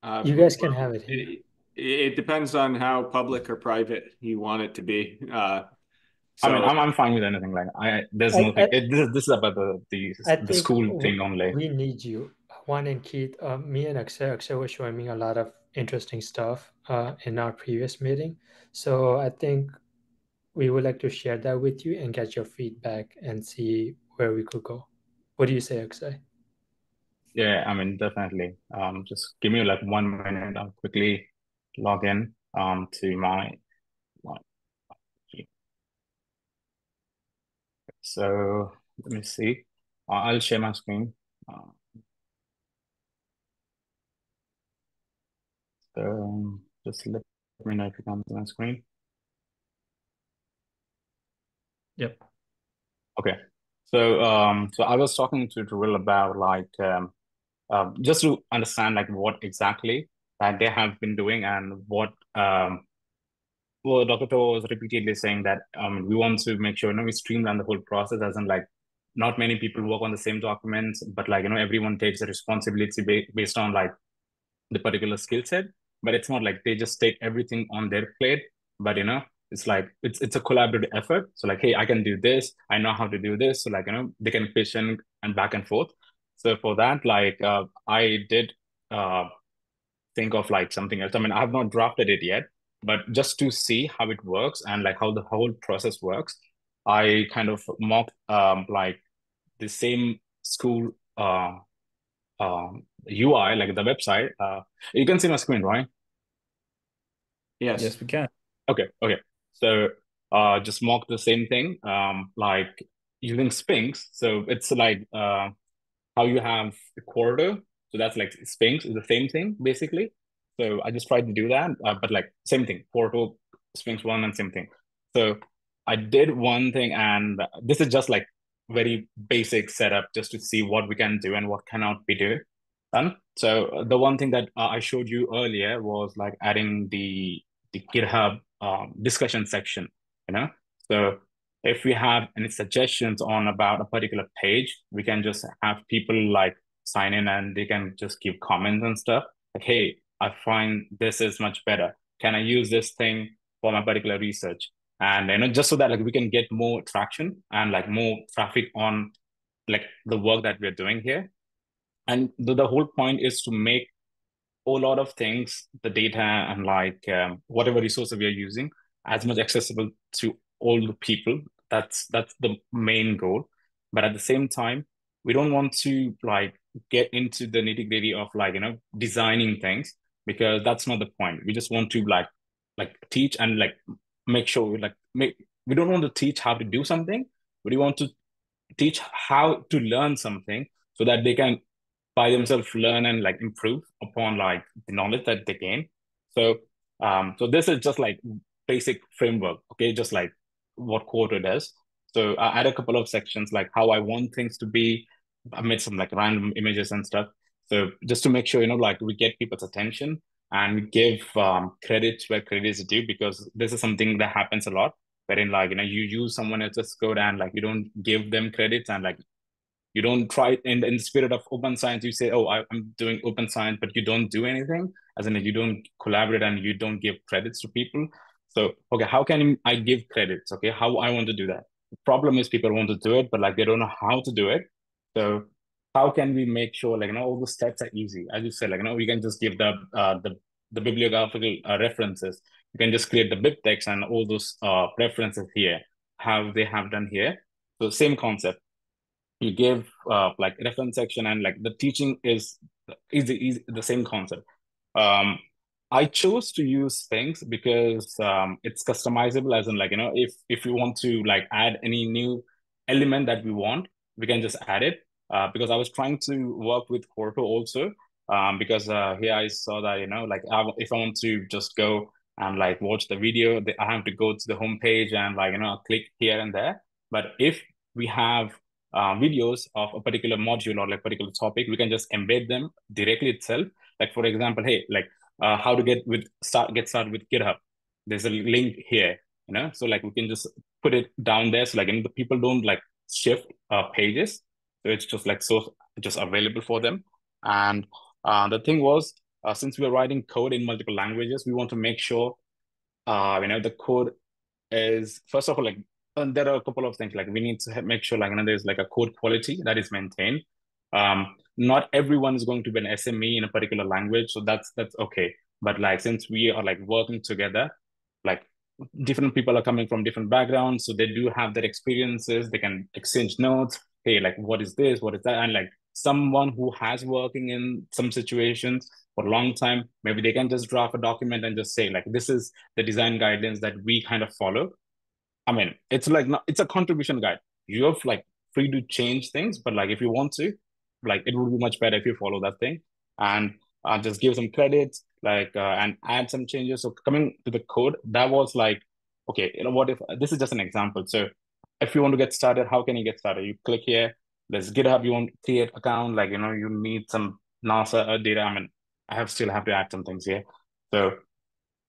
Uh,
You guys can have it.
It, it depends on how public or private you want it to be. Uh,
I mean, I'm I'm fine with anything. Like, I there's
I-
nothing.
I-
It, this is this is about the the
I
the school
w-
thing only.
We need you. Juan and Keith, uh, me and Axel. Akshay was showing me a lot of interesting stuff uh, in our previous meeting. So I think we would like to share that with you and get your feedback and see where we could go. What do you say, Akshay?
Yeah, I mean, definitely. Um, just give me like one minute. I'll quickly log in um to my So let me see. Uh, I'll share my screen. Uh, so just let me know if you come to my screen.
Yep.
Okay. So um so I was talking to Will about like um uh, just to understand like what exactly that they have been doing and what um well Dr. To was repeatedly saying that um we want to make sure you know we streamline the whole process as in like not many people work on the same documents but like you know everyone takes a responsibility ba- based on like the particular skill set but it's not like they just take everything on their plate but you know it's like it's it's a collaborative effort. So like hey i can do this. I know how to do this. So like you know they can pitch in and back and forth. So for that like uh, i did uh think of like something else. I mean i have not drafted it yet but just to see how it works and like how the whole process works i kind of mocked um like the same school uh um ui like the website. Uh you can see my screen right?
Yes.
Yes, we can.
Okay, okay. So uh just mock the same thing, um, like using Sphinx. So it's like uh how you have a Quarto. So that's like Sphinx is the same thing basically. So I just tried to do that, uh, but like same thing, Quarto, Sphinx one and same thing. So I did one thing and this is just like very basic setup just to see what we can do and what cannot be do done. So the one thing that uh, I showed you earlier was like adding the the GitHub um, discussion section, you know? So if we have any suggestions on about a particular page, we can just have people like sign in and they can just give comments and stuff. Like, hey, I find this is much better. Can I use this thing for my particular research? And you know, just so that like we can get more traction and like more traffic on like the work that we're doing here. And the, the whole point is to make a lot of things, the data and like um, whatever resources we are using, as much accessible to all the people. That's that's the main goal. But at the same time, we don't want to like get into the nitty gritty of like you know designing things because that's not the point. We just want to like like teach and like make sure we like make. We don't want to teach how to do something. We want to teach how to learn something so that they can by themselves learn and like improve upon like the knowledge that they gain. So um so this is just like basic framework okay? Just like what Quarto does. So i add a couple of sections like how i want things to be i made some like random images and stuff. So just to make sure you know like we get people's attention and give um credits where credit is due because this is something that happens a lot wherein like you know you use someone else's code and like you don't give them credits and like you don't try in, in the spirit of open science you say oh I, i'm doing open science but you don't do anything as in you don't collaborate and you don't give credits to people. So okay how can i give credits? Okay how i want to do that? The problem is people want to do it but like they don't know how to do it. So how can we make sure like you know all the steps are easy? As you said like you know we can just give the uh, the the bibliographical uh, references. You can just create the bibtex and all those uh, references here how they have done here. So same concept you give uh, like reference section and like the teaching is easy, easy the same concept. Um, I chose to use Sphinx because um, it's customizable, as in like you know, if if you want to like add any new element that we want, we can just add it. Uh, because I was trying to work with Quarto also, um, because uh, here I saw that you know, like I, if I want to just go and like watch the video, I have to go to the homepage and like you know click here and there. But if we have uh, videos of a particular module or like particular topic, we can just embed them directly itself. Like for example, hey, like uh, how to get with start get started with GitHub. There's a link here, you know. So like we can just put it down there. So like and the people don't like shift uh, pages. So it's just like so just available for them. And uh, the thing was, uh, since we're writing code in multiple languages, we want to make sure, uh, you know, the code is first of all like and there are a couple of things like we need to make sure like you know, there's like a code quality that is maintained. Um, not everyone is going to be an SME in a particular language, so that's that's okay. But like since we are like working together, like different people are coming from different backgrounds, so they do have their experiences. They can exchange notes. Hey, like what is this? What is that? And like someone who has working in some situations for a long time, maybe they can just draft a document and just say like this is the design guidelines that we kind of follow. I mean, it's like not, it's a contribution guide. You have like free to change things, but like if you want to, like it would be much better if you follow that thing. And uh, just give some credits like uh, and add some changes. So coming to the code that was like okay you know what if this is just an example. So if you want to get started how can you get started? You click here. There's github. You want to create account like you know you need some nasa data. I mean i have still have to add some things here. So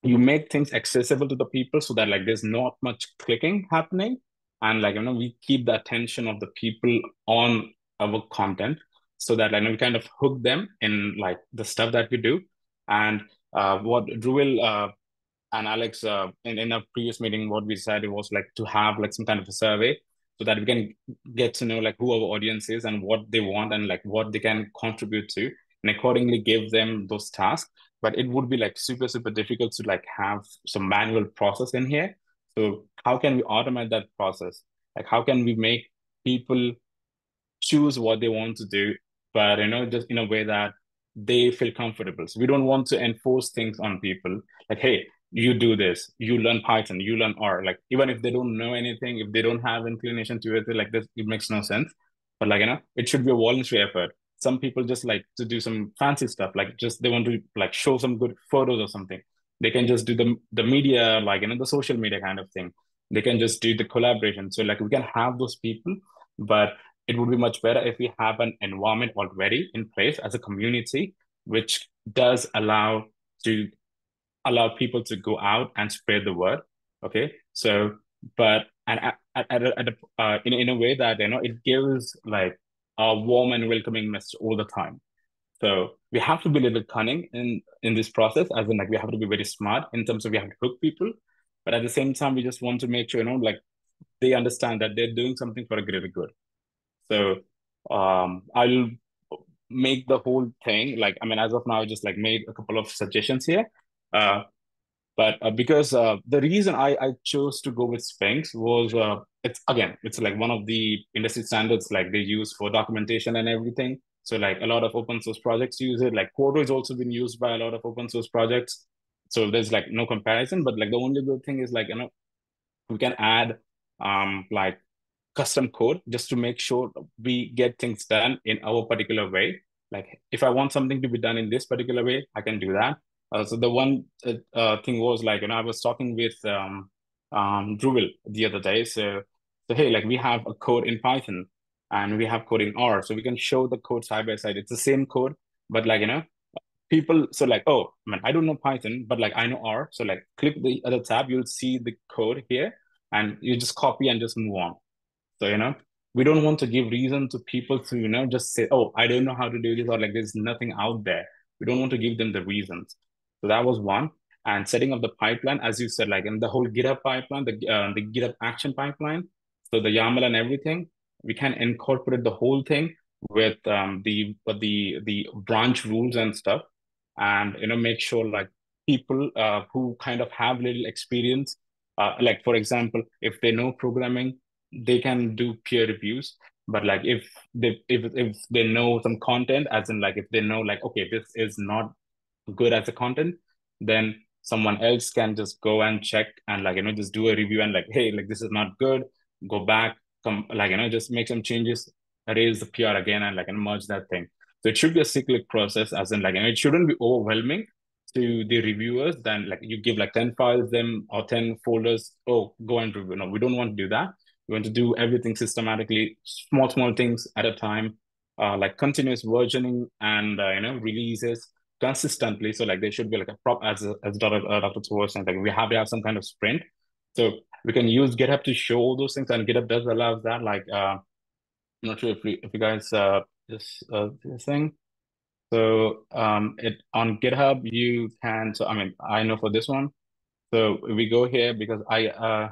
you make things accessible to the people so that like there's not much clicking happening and like you know we keep the attention of the people on our content so that like we kind of hook them in like the stuff that we do. And uh, what Dhruvil uh, and Alex uh, in in a previous meeting, what we decided was like to have like some kind of a survey so that we can get to know like who our audience is and what they want and like what they can contribute to and accordingly give them those tasks but it would be like super super difficult to like have some manual process in here so how can we automate that process like how can we make people choose what they want to do but you know, just in a way that they feel comfortable. So we don't want to enforce things on people like, hey, you do this, you learn Python, you learn R. Like even if they don't know anything, if they don't have inclination to it, like this, it makes no sense. But like you know, it should be a voluntary effort. Some people just like to do some fancy stuff, like just they want to like show some good photos or something. They can just do the the media, like you know, the social media kind of thing. They can just do the collaboration. So like we can have those people, but it would be much better if we have an environment already in place as a community, which does allow to allow people to go out and spread the word. Okay, so but and at, at, at, at a, uh, in in a way that you know it gives like a warm and welcoming message all the time. So we have to be a little cunning in in this process, as in like we have to be very smart in terms of we have to hook people, but at the same time we just want to make sure you know like they understand that they're doing something for a greater good. So um, I'll make the whole thing like I mean, as of now, I just like made a couple of suggestions here. Uh, but uh, because uh, the reason I, I chose to go with Sphinx was uh, it's again it's like one of the industry standards like they use for documentation and everything. So like a lot of open source projects use it. Like Quarto has also been used by a lot of open source projects. So there's like no comparison. But like the only good thing is like you know we can add um like custom code just to make sure we get things done in our particular way. Like if I want something to be done in this particular way, I can do that. Uh, so the one uh, uh thing was like, you know, I was talking with um, um, Dhruvil the other day. So, so hey, like we have a code in Python and we have code in R. So we can show the code side by side. It's the same code, but like, you know, people, so like, oh, man, I don't know Python, but like I know R. So like click the other tab, you'll see the code here and you just copy and just move on. So, you know, we don't want to give reason to people to, you know, just say, oh, I don't know how to do this, or like there's nothing out there. We don't want to give them the reasons. So that was one. And setting up the pipeline, as you said, like in the whole GitHub pipeline, the, uh, the GitHub action pipeline, so the YAML and everything, we can incorporate the whole thing with um, the the the branch rules and stuff, and you know make sure like people uh, who kind of have little experience, uh, like for example, if they know programming, they can do peer reviews. But like if they if if they know some content as in like if they know like okay this is not good as a content then someone else can just go and check and like you know just do a review and like hey like this is not good go back come like you know just make some changes raise the pr again and like and merge that thing so it should be a cyclic process as in like it shouldn't be overwhelming to the reviewers then like you give like 10 files them or 10 folders oh go and review no we don't want to do that we want to do everything systematically, small, small things at a time, uh, like continuous versioning and uh, you know releases consistently. So like there should be like a prop as a, as Dr. Uh, Dr. saying, like we have to have some kind of sprint. So we can use GitHub to show all those things, and GitHub does allow that. Like uh, I'm not sure if we, if you guys uh this uh this thing. So um it on GitHub you can so I mean I know for this one. So we go here because I uh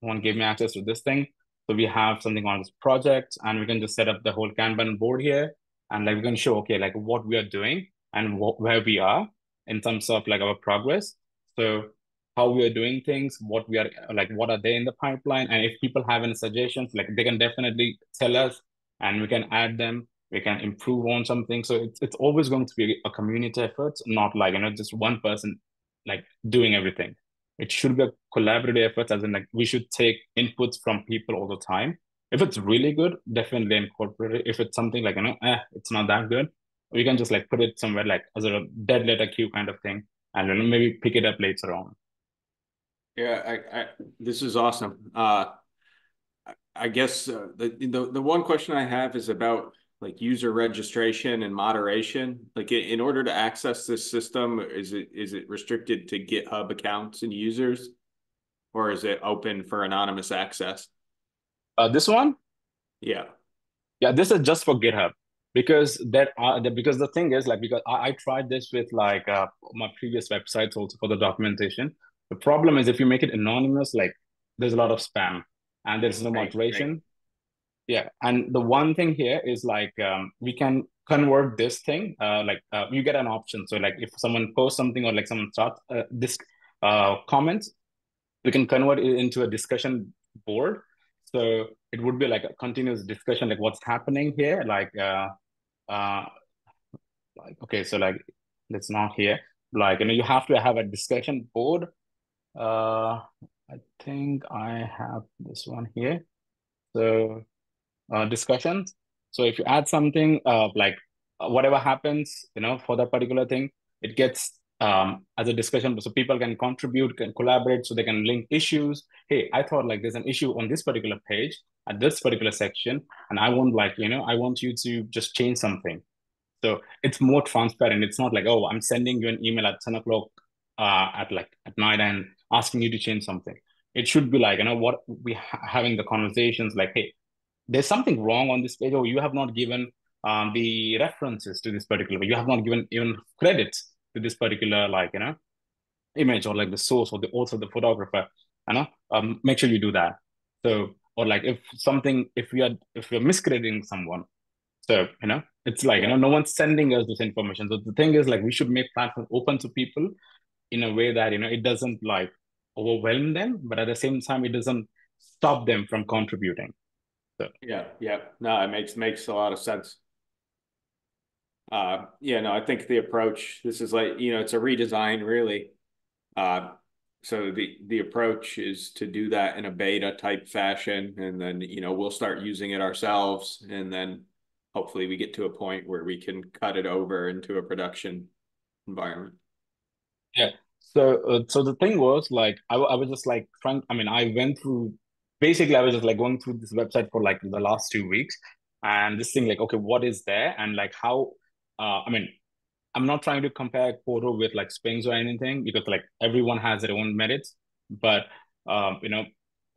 Juan gave me access to this thing. So we have something on this project and we can just set up the whole Kanban board here. And like we can show, okay, like what we are doing and what, where we are in terms of like our progress. So how we are doing things, what we are like, what are they in the pipeline? And if people have any suggestions, like they can definitely tell us and we can add them. We can improve on something. So it's, it's always going to be a community effort, not like, you know, just one person like doing everything it should be a collaborative effort as in like we should take inputs from people all the time if it's really good definitely incorporate it if it's something like you know eh, it's not that good we can just like put it somewhere like as a dead letter queue kind of thing and then maybe pick it up later on
yeah i, I this is awesome. Uh i guess uh, the, the the one question i have is about like user registration and moderation. Like in order to access this system is it is it restricted to github accounts and users? Or is it open for anonymous access?
Uh, this one?
Yeah.
Yeah this is just for github. Because that uh, because the thing is like because I, I tried this with like uh, my previous websites also for the documentation the problem is if you make it anonymous like there's a lot of spam and there's no moderation right, right yeah and the one thing here is like um, we can convert this thing uh, like uh, you get an option. So like if someone posts something or like someone starts uh, this uh, comments we can convert it into a discussion board. So it would be like a continuous discussion like what's happening here? Like uh uh like okay so like it's not here. Like you know you have to have a discussion board uh i think i have this one here so uh, discussions. So if you add something uh, like whatever happens, you know, for that particular thing, it gets um, as a discussion so people can contribute, can collaborate, so they can link issues. Hey, I thought like there's an issue on this particular page at this particular section, and I want like you know I want you to just change something. So it's more transparent. It's not like oh I'm sending you an email at ten o'clock uh, at like at night and asking you to change something. It should be like you know what we ha- having the conversations like hey there's something wrong on this page or you have not given um, the references to this particular you have not given even credits to this particular like you know image or like the source or the author the photographer you know? Um, make sure you do that. So or like if something if we are if we're miscrediting someone so you know it's like you know no one's sending us this information. So the thing is like we should make platform open to people in a way that you know it doesn't like overwhelm them but at the same time it doesn't stop them from contributing
so yeah, yeah, no, it makes makes a lot of sense. Uh, yeah, no, I think the approach. This is like you know, it's a redesign, really. Uh, so the the approach is to do that in a beta type fashion, and then you know we'll start using it ourselves, and then hopefully we get to a point where we can cut it over into a production environment.
Yeah. So, uh, so the thing was like, I, I was just like trying. I mean, I went through basically I was just like going through this website for like the last two weeks and this thing like, okay, what is there? And like how, uh, I mean, I'm not trying to compare Quarto with like Sphinx or anything because like everyone has their own merits. But, um, you know,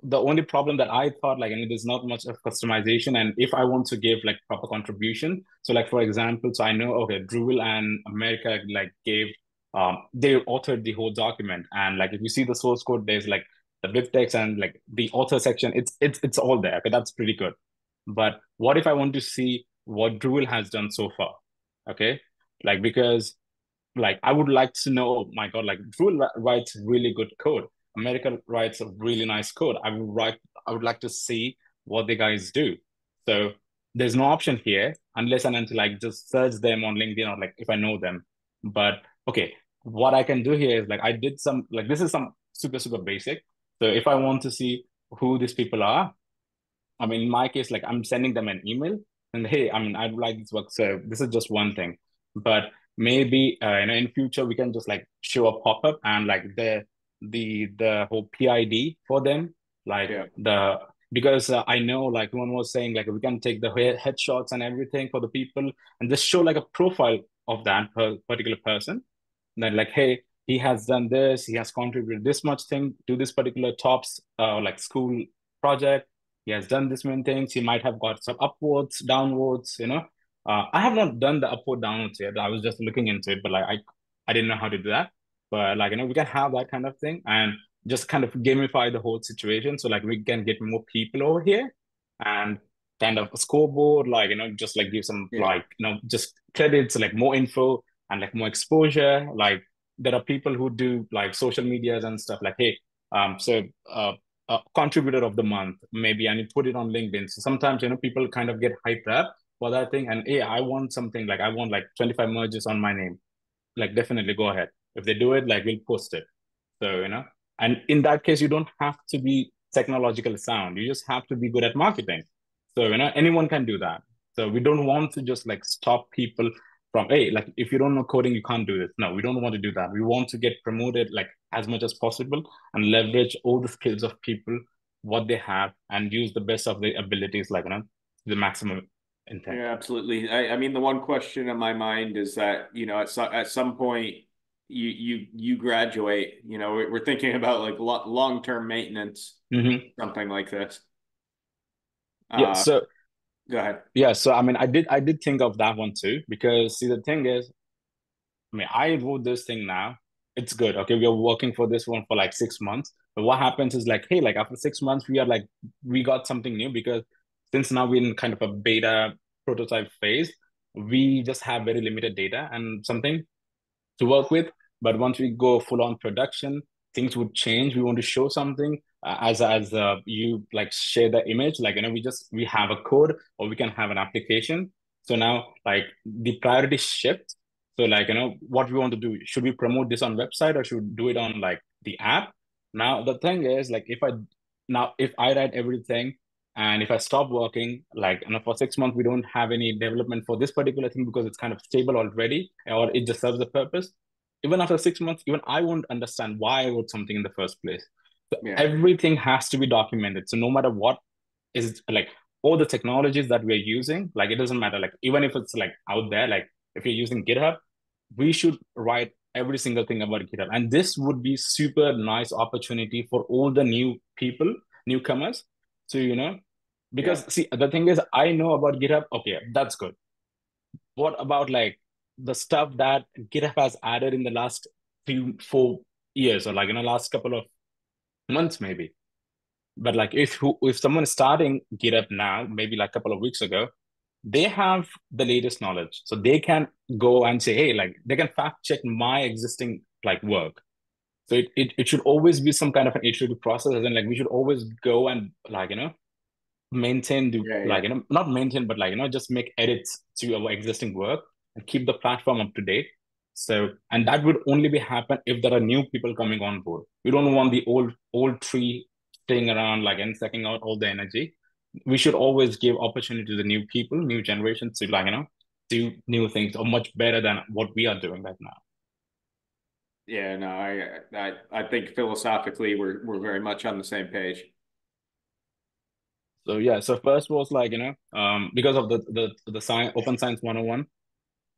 the only problem that I thought like, and there's not much of customization. And if I want to give like proper contribution, so like, for example, so I know, okay, Dhruvil and America like gave, um, they authored the whole document. And like, if you see the source code, there's like the BibTeX and like the author section, it's it's it's all there. Okay, that's pretty good. But what if I want to see what Dhruvil has done so far? Okay, like because like I would like to know. Oh my God, like Dhruvil writes really good code. America writes a really nice code. I would write. I would like to see what the guys do. So there's no option here unless and until I just search them on LinkedIn or like if I know them. But okay, what I can do here is like I did some like this is some super super basic. So if I want to see who these people are, I mean in my case like I'm sending them an email and hey I mean I'd like this work. So this is just one thing, but maybe uh, you know in future we can just like show a pop up and like the the the whole PID for them like yeah. the because uh, I know like Juan was saying like we can take the headshots and everything for the people and just show like a profile of that particular person. Then like, hey, he has done this, he has contributed this much thing to this particular tops uh, like school project. He has done this many things. He might have got some upwards, downwards, you know. Uh, I have not done the upward downwards yet. I was just looking into it, but like I, I didn't know how to do that. But like you know, we can have that kind of thing, and just kind of gamify the whole situation. So like we can get more people over here and kind of a scoreboard, like, you know, just like give some yeah. like, you know, just credits, like more info and like more exposure. Like there are people who do like social medias and stuff like, hey, um, so uh, a contributor of the month, maybe, and you put it on LinkedIn. So sometimes, you know, people kind of get hyped up for that thing. And hey, I want something like I want like 25 merges on my name. Like definitely go ahead. If they do it, like we'll post it. So, you know, and in that case, you don't have to be technological sound. You just have to be good at marketing. So, you know, anyone can do that. So we don't want to just like stop people from, hey, like if you don't know coding, you can't do this. No, we don't want to do that. We want to get promoted like as much as possible and leverage all the skills of people, what they have, and use the best of their abilities, like, you know, the maximum intent.
Yeah, absolutely. I, I mean, the one question in my mind is that, you know, at, so, at some point, you you you graduate you know we're thinking about like long-term maintenance
mm-hmm.
something like this
yeah uh, so
go ahead.
Yeah so i mean i did i did think of that one too because see the thing is i mean i wrote this thing now. It's good okay? We are working for this one for like six months. But what happens is like hey like after six months we are like we got something new because since now we're in kind of a beta prototype phase we just have very limited data and something to work with. But once we go full on production, things would change. We want to show something as as uh, you like share the image. Like you know, we just we have a code or we can have an application. So now like the priority shift. So like you know what we want to do. Should we promote this on website or should do it on like the app? Now the thing is like if I now if I write everything and if I stop working, like you know, for six months, we don't have any development for this particular thing because it's kind of stable already, or it just serves the purpose. Even after six months, even I won't understand why I wrote something in the first place. Yeah. everything has to be documented. So no matter what is like all the technologies that we're using, like it doesn't matter. Like even if it's like out there, like if you're using GitHub, we should write every single thing about GitHub. And this would be super nice opportunity for all the new people, newcomers so, you know, because yeah. see, the thing is, I know about GitHub. Okay, that's good. What about like the stuff that GitHub has added in the last few, four years or like in the last couple of months, maybe? But like if who if someone is starting GitHub now, maybe like a couple of weeks ago, they have the latest knowledge. So they can go and say, hey, like they can fact check my existing like work. So it, it, it should always be some kind of an iterative process. And like we should always go and like, you know, maintain the yeah, like, you know, not maintain, but like, you know, just make edits to our existing work and keep the platform up to date. So and that would only be happen if there are new people coming on board. We don't want the old old tree staying around like and sucking out all the energy. We should always give opportunity to the new people, new generations to like, you know, do new things or much better than what we are doing right now.
Yeah, no, I, I, I think philosophically we're we're very much on the same page.
So yeah, so first was like you know, um, because of the the the science open science one hundred and one,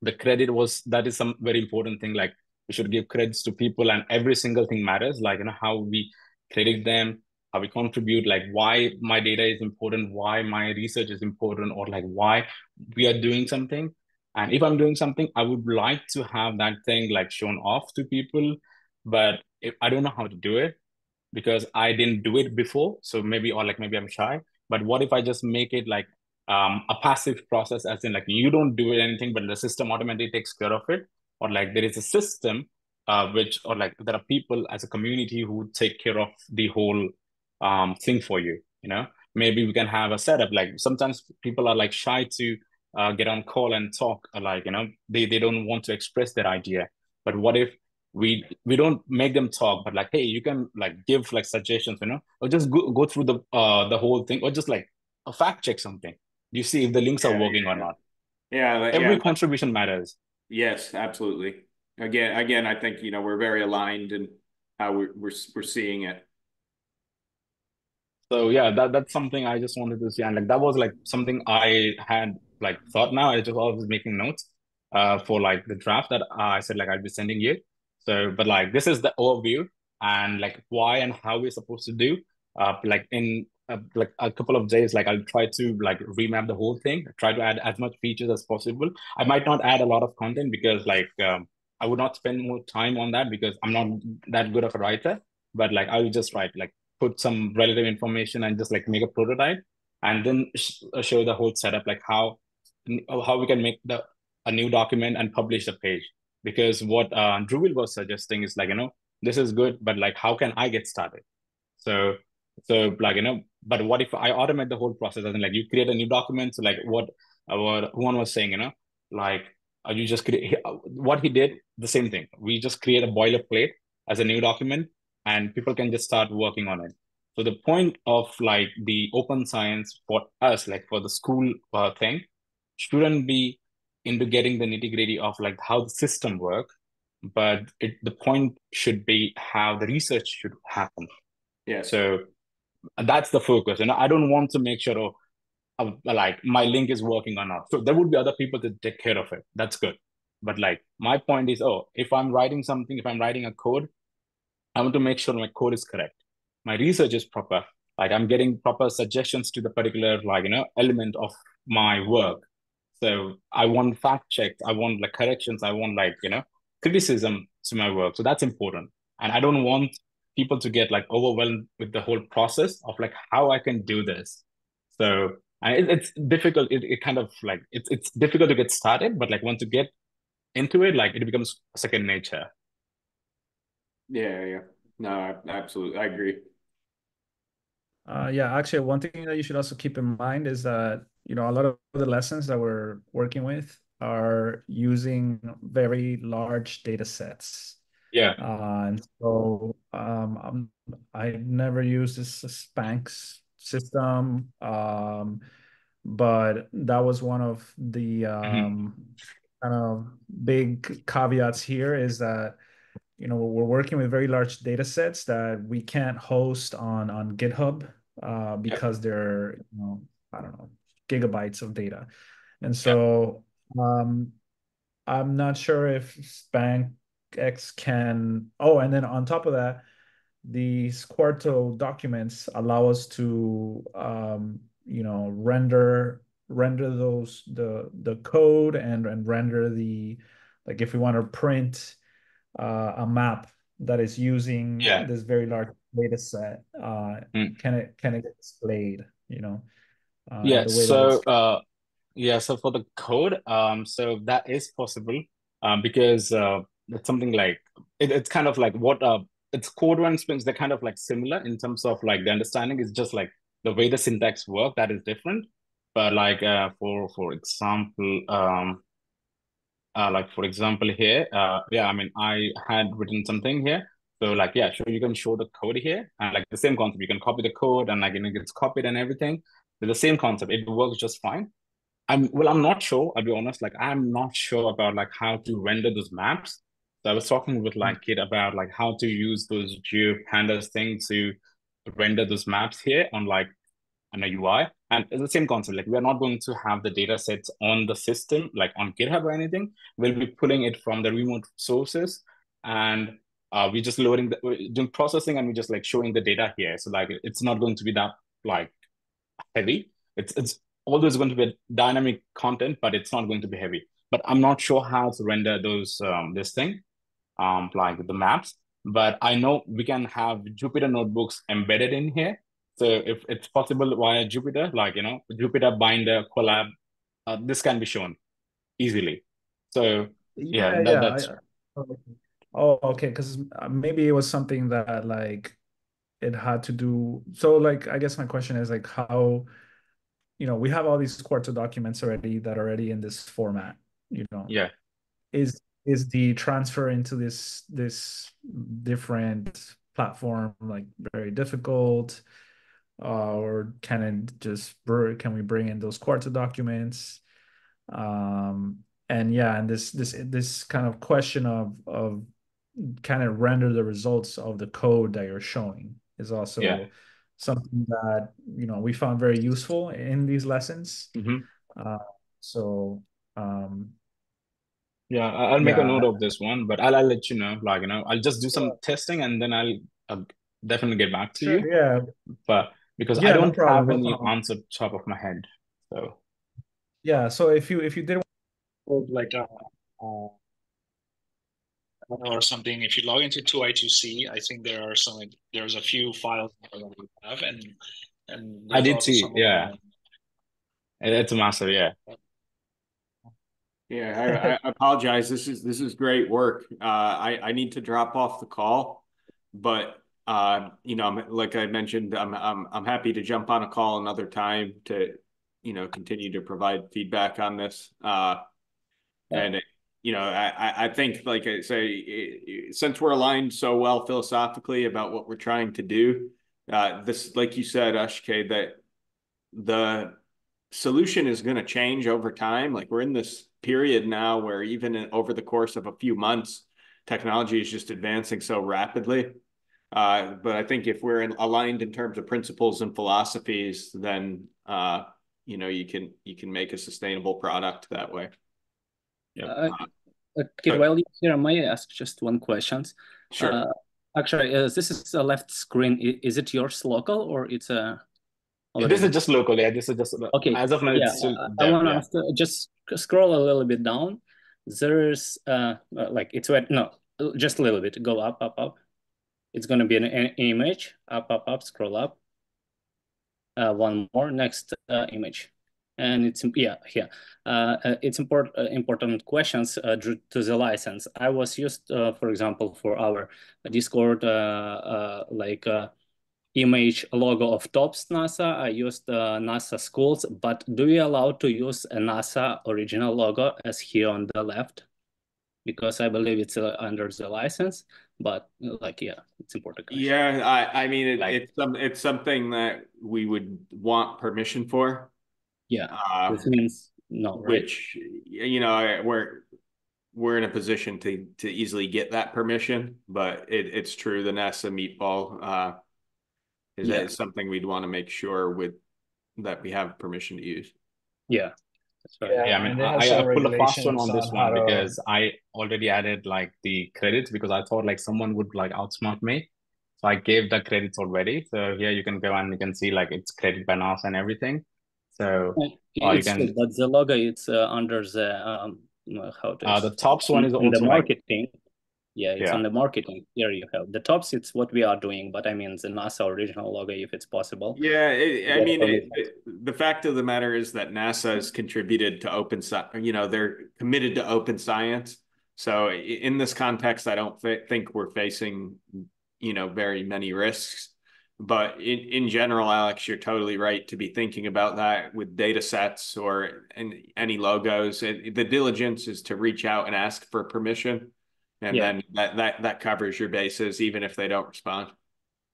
the credit was that is some very important thing. Like we should give credits to people, and every single thing matters. Like you know how we credit them, how we contribute, like why my data is important, why my research is important, or like why we are doing something. And if I'm doing something, I would like to have that thing like shown off to people, but I don't know how to do it because I didn't do it before. So maybe, or like maybe I'm shy. But what if I just make it like um, a passive process, as in like you don't do anything, but the system automatically takes care of it, or like there is a system uh, which, or like there are people as a community who take care of the whole um, thing for you, you know? maybe we can have a setup. Like sometimes people are like shy to uh, get on call and talk, like you know, they they don't want to express their idea. But what if we we don't make them talk, but like, hey, you can like give like suggestions, you know, or just go, go through the uh the whole thing, or just like a fact check something. You see if the links
Yeah,
are working
yeah,
or not.
Yeah, like,
Every
yeah.
contribution matters.
Yes, absolutely. Again, again, I think, you know, we're very aligned in how we're we're we're seeing it.
So yeah, that that's something I just wanted to see, and like that was like something I had like thought. Now I just always making notes, uh, for like the draft that I said like I'd be sending you. So, but like this is the overview and like why and how we're supposed to do. Uh, like in uh, like a couple of days, like I'll try to like remap the whole thing, try to add as much features as possible. I might not add a lot of content because like um, I would not spend more time on that because I'm not that good of a writer. But like I will just write like put some relative information and just like make a prototype and then sh- show the whole setup like how how we can make the a new document and publish the page because what uh, Dhruvil was suggesting is like you know this is good but like how can I get started so so like you know but what if I automate the whole process and like you create a new document so like what uh, what Juan was saying you know like uh, you just create what he did the same thing we just create a boilerplate as a new document and people can just start working on it. So the point of like the open science for us, like for the school uh, thing, shouldn't be into getting the nitty gritty of like how the system work, but it the point should be how the research should happen.
Yeah.
So that's the focus, and I don't want to make sure oh, like my link is working or not. So there would be other people to take care of it. That's good. But like my point is, oh, if I'm writing something, if I'm writing a code, I want to make sure my code is correct. My research is proper. Like I'm getting proper suggestions to the particular like you know element of my work. So I want fact checks. I want like corrections. I want like you know criticism to my work. So that's important. And I don't want people to get like overwhelmed with the whole process of like how I can do this. So and it, it's difficult. It, it kind of like it's it's difficult to get started, but like once you get into it, like it becomes second nature.
Yeah, yeah. No, absolutely. I agree.
Uh, yeah, actually, one thing that you should also keep in mind is that, you know, a lot of the lessons that we're working with are using very large data sets.
Yeah.
Uh, and so um, I never used this Sphinx system, um, but that was one of the um, kind of big caveats here is that you know we're working with very large data sets that we can't host on on GitHub uh, because they're you know I don't know gigabytes of data, and so um, I'm not sure if Sphinx can. Oh, and then on top of that, these Quarto documents allow us to um, you know render render those the the code and and render the like if we want to print uh, a map that is using
Yeah.
this very large data set uh,
Mm.
can it can it get displayed you know uh,
Yeah,
the way that
so uh yeah, so for the code, um so that is possible um because uh it's something like it, it's kind of like what uh it's code and Sphinx they're kind of like similar in terms of like the understanding is just like the way the syntax work that is different. But like uh for for example um uh, like for example here, uh, yeah, I mean, I had written something here. So like, yeah, sure, you can show the code here and like the same concept, you can copy the code and like, it gets copied and everything. With the same concept, it works just fine. I'm, well, I'm not sure, I'll be honest, like I'm not sure about like how to render those maps. So I was talking with like Kit about like how to use those GeoPandas thing to render those maps here on like on a UI. And it's the same concept. Like we're not going to have the data sets on the system, like on GitHub or anything. We'll be pulling it from the remote sources and uh, we're just loading the we're doing processing and we're just like showing the data here. So like it's not going to be that like heavy. It's it's always going to be dynamic content, but it's not going to be heavy. But I'm not sure how to render those um this thing, um like the maps. But I know we can have Jupyter notebooks embedded in here. So if it's possible via Jupyter, like you know, Jupyter Binder Colab, uh, this can be shown easily. So yeah, that, that's
I- oh okay because maybe it was something that like it had to do so like I guess my question is like how you know we have all these Quarto documents already that are already in this format you know
yeah
is is the transfer into this this different platform like very difficult uh, or can it just can we bring in those Quarto documents um and yeah and this this this kind of question of of kind of render the results of the code that you're showing is also yeah. something that you know we found very useful in these lessons
mm-hmm.
uh, so um
yeah i'll make yeah. a note of this one but I'll, I'll let you know like you know i'll just do some yeah. testing and then I'll, I'll, definitely get back to
sure,
you
yeah
but because i don't no have any answer top of my head so
yeah so if you if you did
like a, uh, or something. If you log into 2i2c, I think there are some there's a few files that we have and and
I did see, yeah. It's a massive, yeah.
Yeah, I, I, apologize. This is this is great work. Uh, I I need to drop off the call, but uh, you know, like I mentioned, I'm I'm I'm happy to jump on a call another time to, you know, continue to provide feedback on this. Uh, and you know, I, I think, like I say, since we're aligned so well philosophically about what we're trying to do, uh, this, like you said, Ashke, that the solution is going to change over time. Like we're in this period now where even in, over the course of a few months, technology is just advancing so rapidly. Uh, but I think if we're in, aligned in terms of principles and philosophies, then uh, you know you can you can make a sustainable product that way.
Yeah. Uh, okay, while you're here, I might ask just one question.
Sure. Uh,
actually, uh, this is a left screen. Is it yours local or it's a?
Yeah, this is just local. Yeah, this is just
okay.
As of now,
yeah,
it's still.
I want to just scroll a little bit down. There's uh like it's wet. No, just a little bit. Go up, up, up. It's going to be an, an image. Up, up, up. Scroll up. Uh, one more. Next uh, image and it's yeah here uh, uh, it's important uh, important questions uh, to the license i was used uh, for example for our discord uh, like image logo of tops nasa i used nasa schools but do we allow to use a nasa original logo as here on the left because i believe it's under the license but like yeah it's important
question. yeah i i mean it, like, it's some it's something that we would want permission for
yeah, uh, this means no.
Which you know we're we're in a position to to easily get that permission, but it, it's true the NASA meatball uh, is yeah. something we'd want to make sure with that we have permission to use.
Yeah.
Right. Yeah, yeah, I mean, I, I pulled a fast one on this one because I already added like the credits because I thought like someone would like outsmart me. So I gave the credits already. So here you can go and you can see like it's credited by NASA and everything. So
uh, can, but the logo it's uh, under the um, how to
uh, the tops one is also
the marketing. Like, yeah, it's yeah. on the marketing. Here you have the tops. It's what we are doing, but I mean the NASA original logo, if it's possible.
Yeah, it, I mean it, it, the fact of the matter is that NASA has contributed to open. Science. You know, they're committed to open science. So in this context, I don't th think we're facing you know very many risks. But in, in general, Alex, you're totally right to be thinking about that with data sets or any, any logos. The diligence is to reach out and ask for permission. And yeah. then that, that, that covers your bases, even if they don't respond.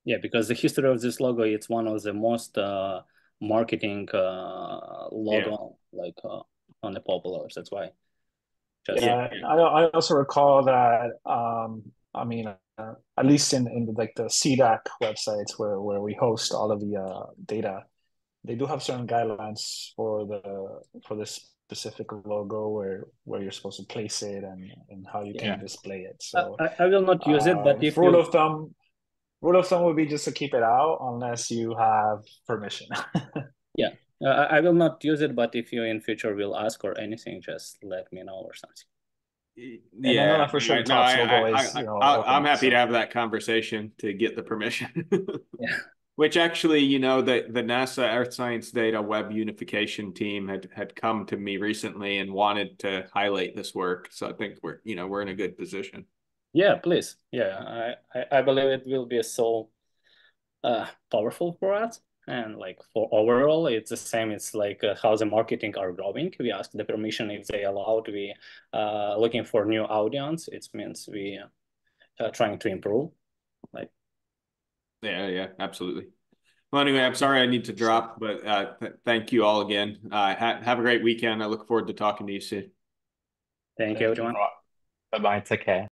Yeah, because the history of this logo, it's one of the most uh, marketing uh, logo yeah. like uh, on the populars. That's why.
Just, yeah, yeah. I, I also recall that um, I mean, uh, at least in, in the, like the SEDAC websites where, where we host all of the uh, data, they do have certain guidelines for the for this specific logo where where you're supposed to place it and, and how you can yeah. display it. So
I, I will not use it, but uh, if
rule you... of thumb rule of thumb would be just to keep it out unless you have permission.
yeah. Uh, I will not use it, but if you in future will ask or anything, just let me know or something
yeah, for sure. No, I, I, I, know, I'm happy so. to have that conversation to get the permission.
yeah.
Which actually, you know, the the NASA Earth Science Data Web Unification team had had come to me recently and wanted to highlight this work. So I think we're, you know, we're in a good position.
Yeah, please. Yeah, I I, believe it will be so uh, powerful for us. And like for overall, it's the same. It's like uh, how the marketing are growing. We ask the permission if they allowed. We uh, looking for new audience. It means we uh, trying to improve. Like,
yeah, yeah, absolutely. Well, anyway, I'm sorry I need to drop, but uh, th thank you all again. Uh, ha have a great weekend. I look forward to talking to you soon.
Thank you, everyone.
Bye bye. Take care.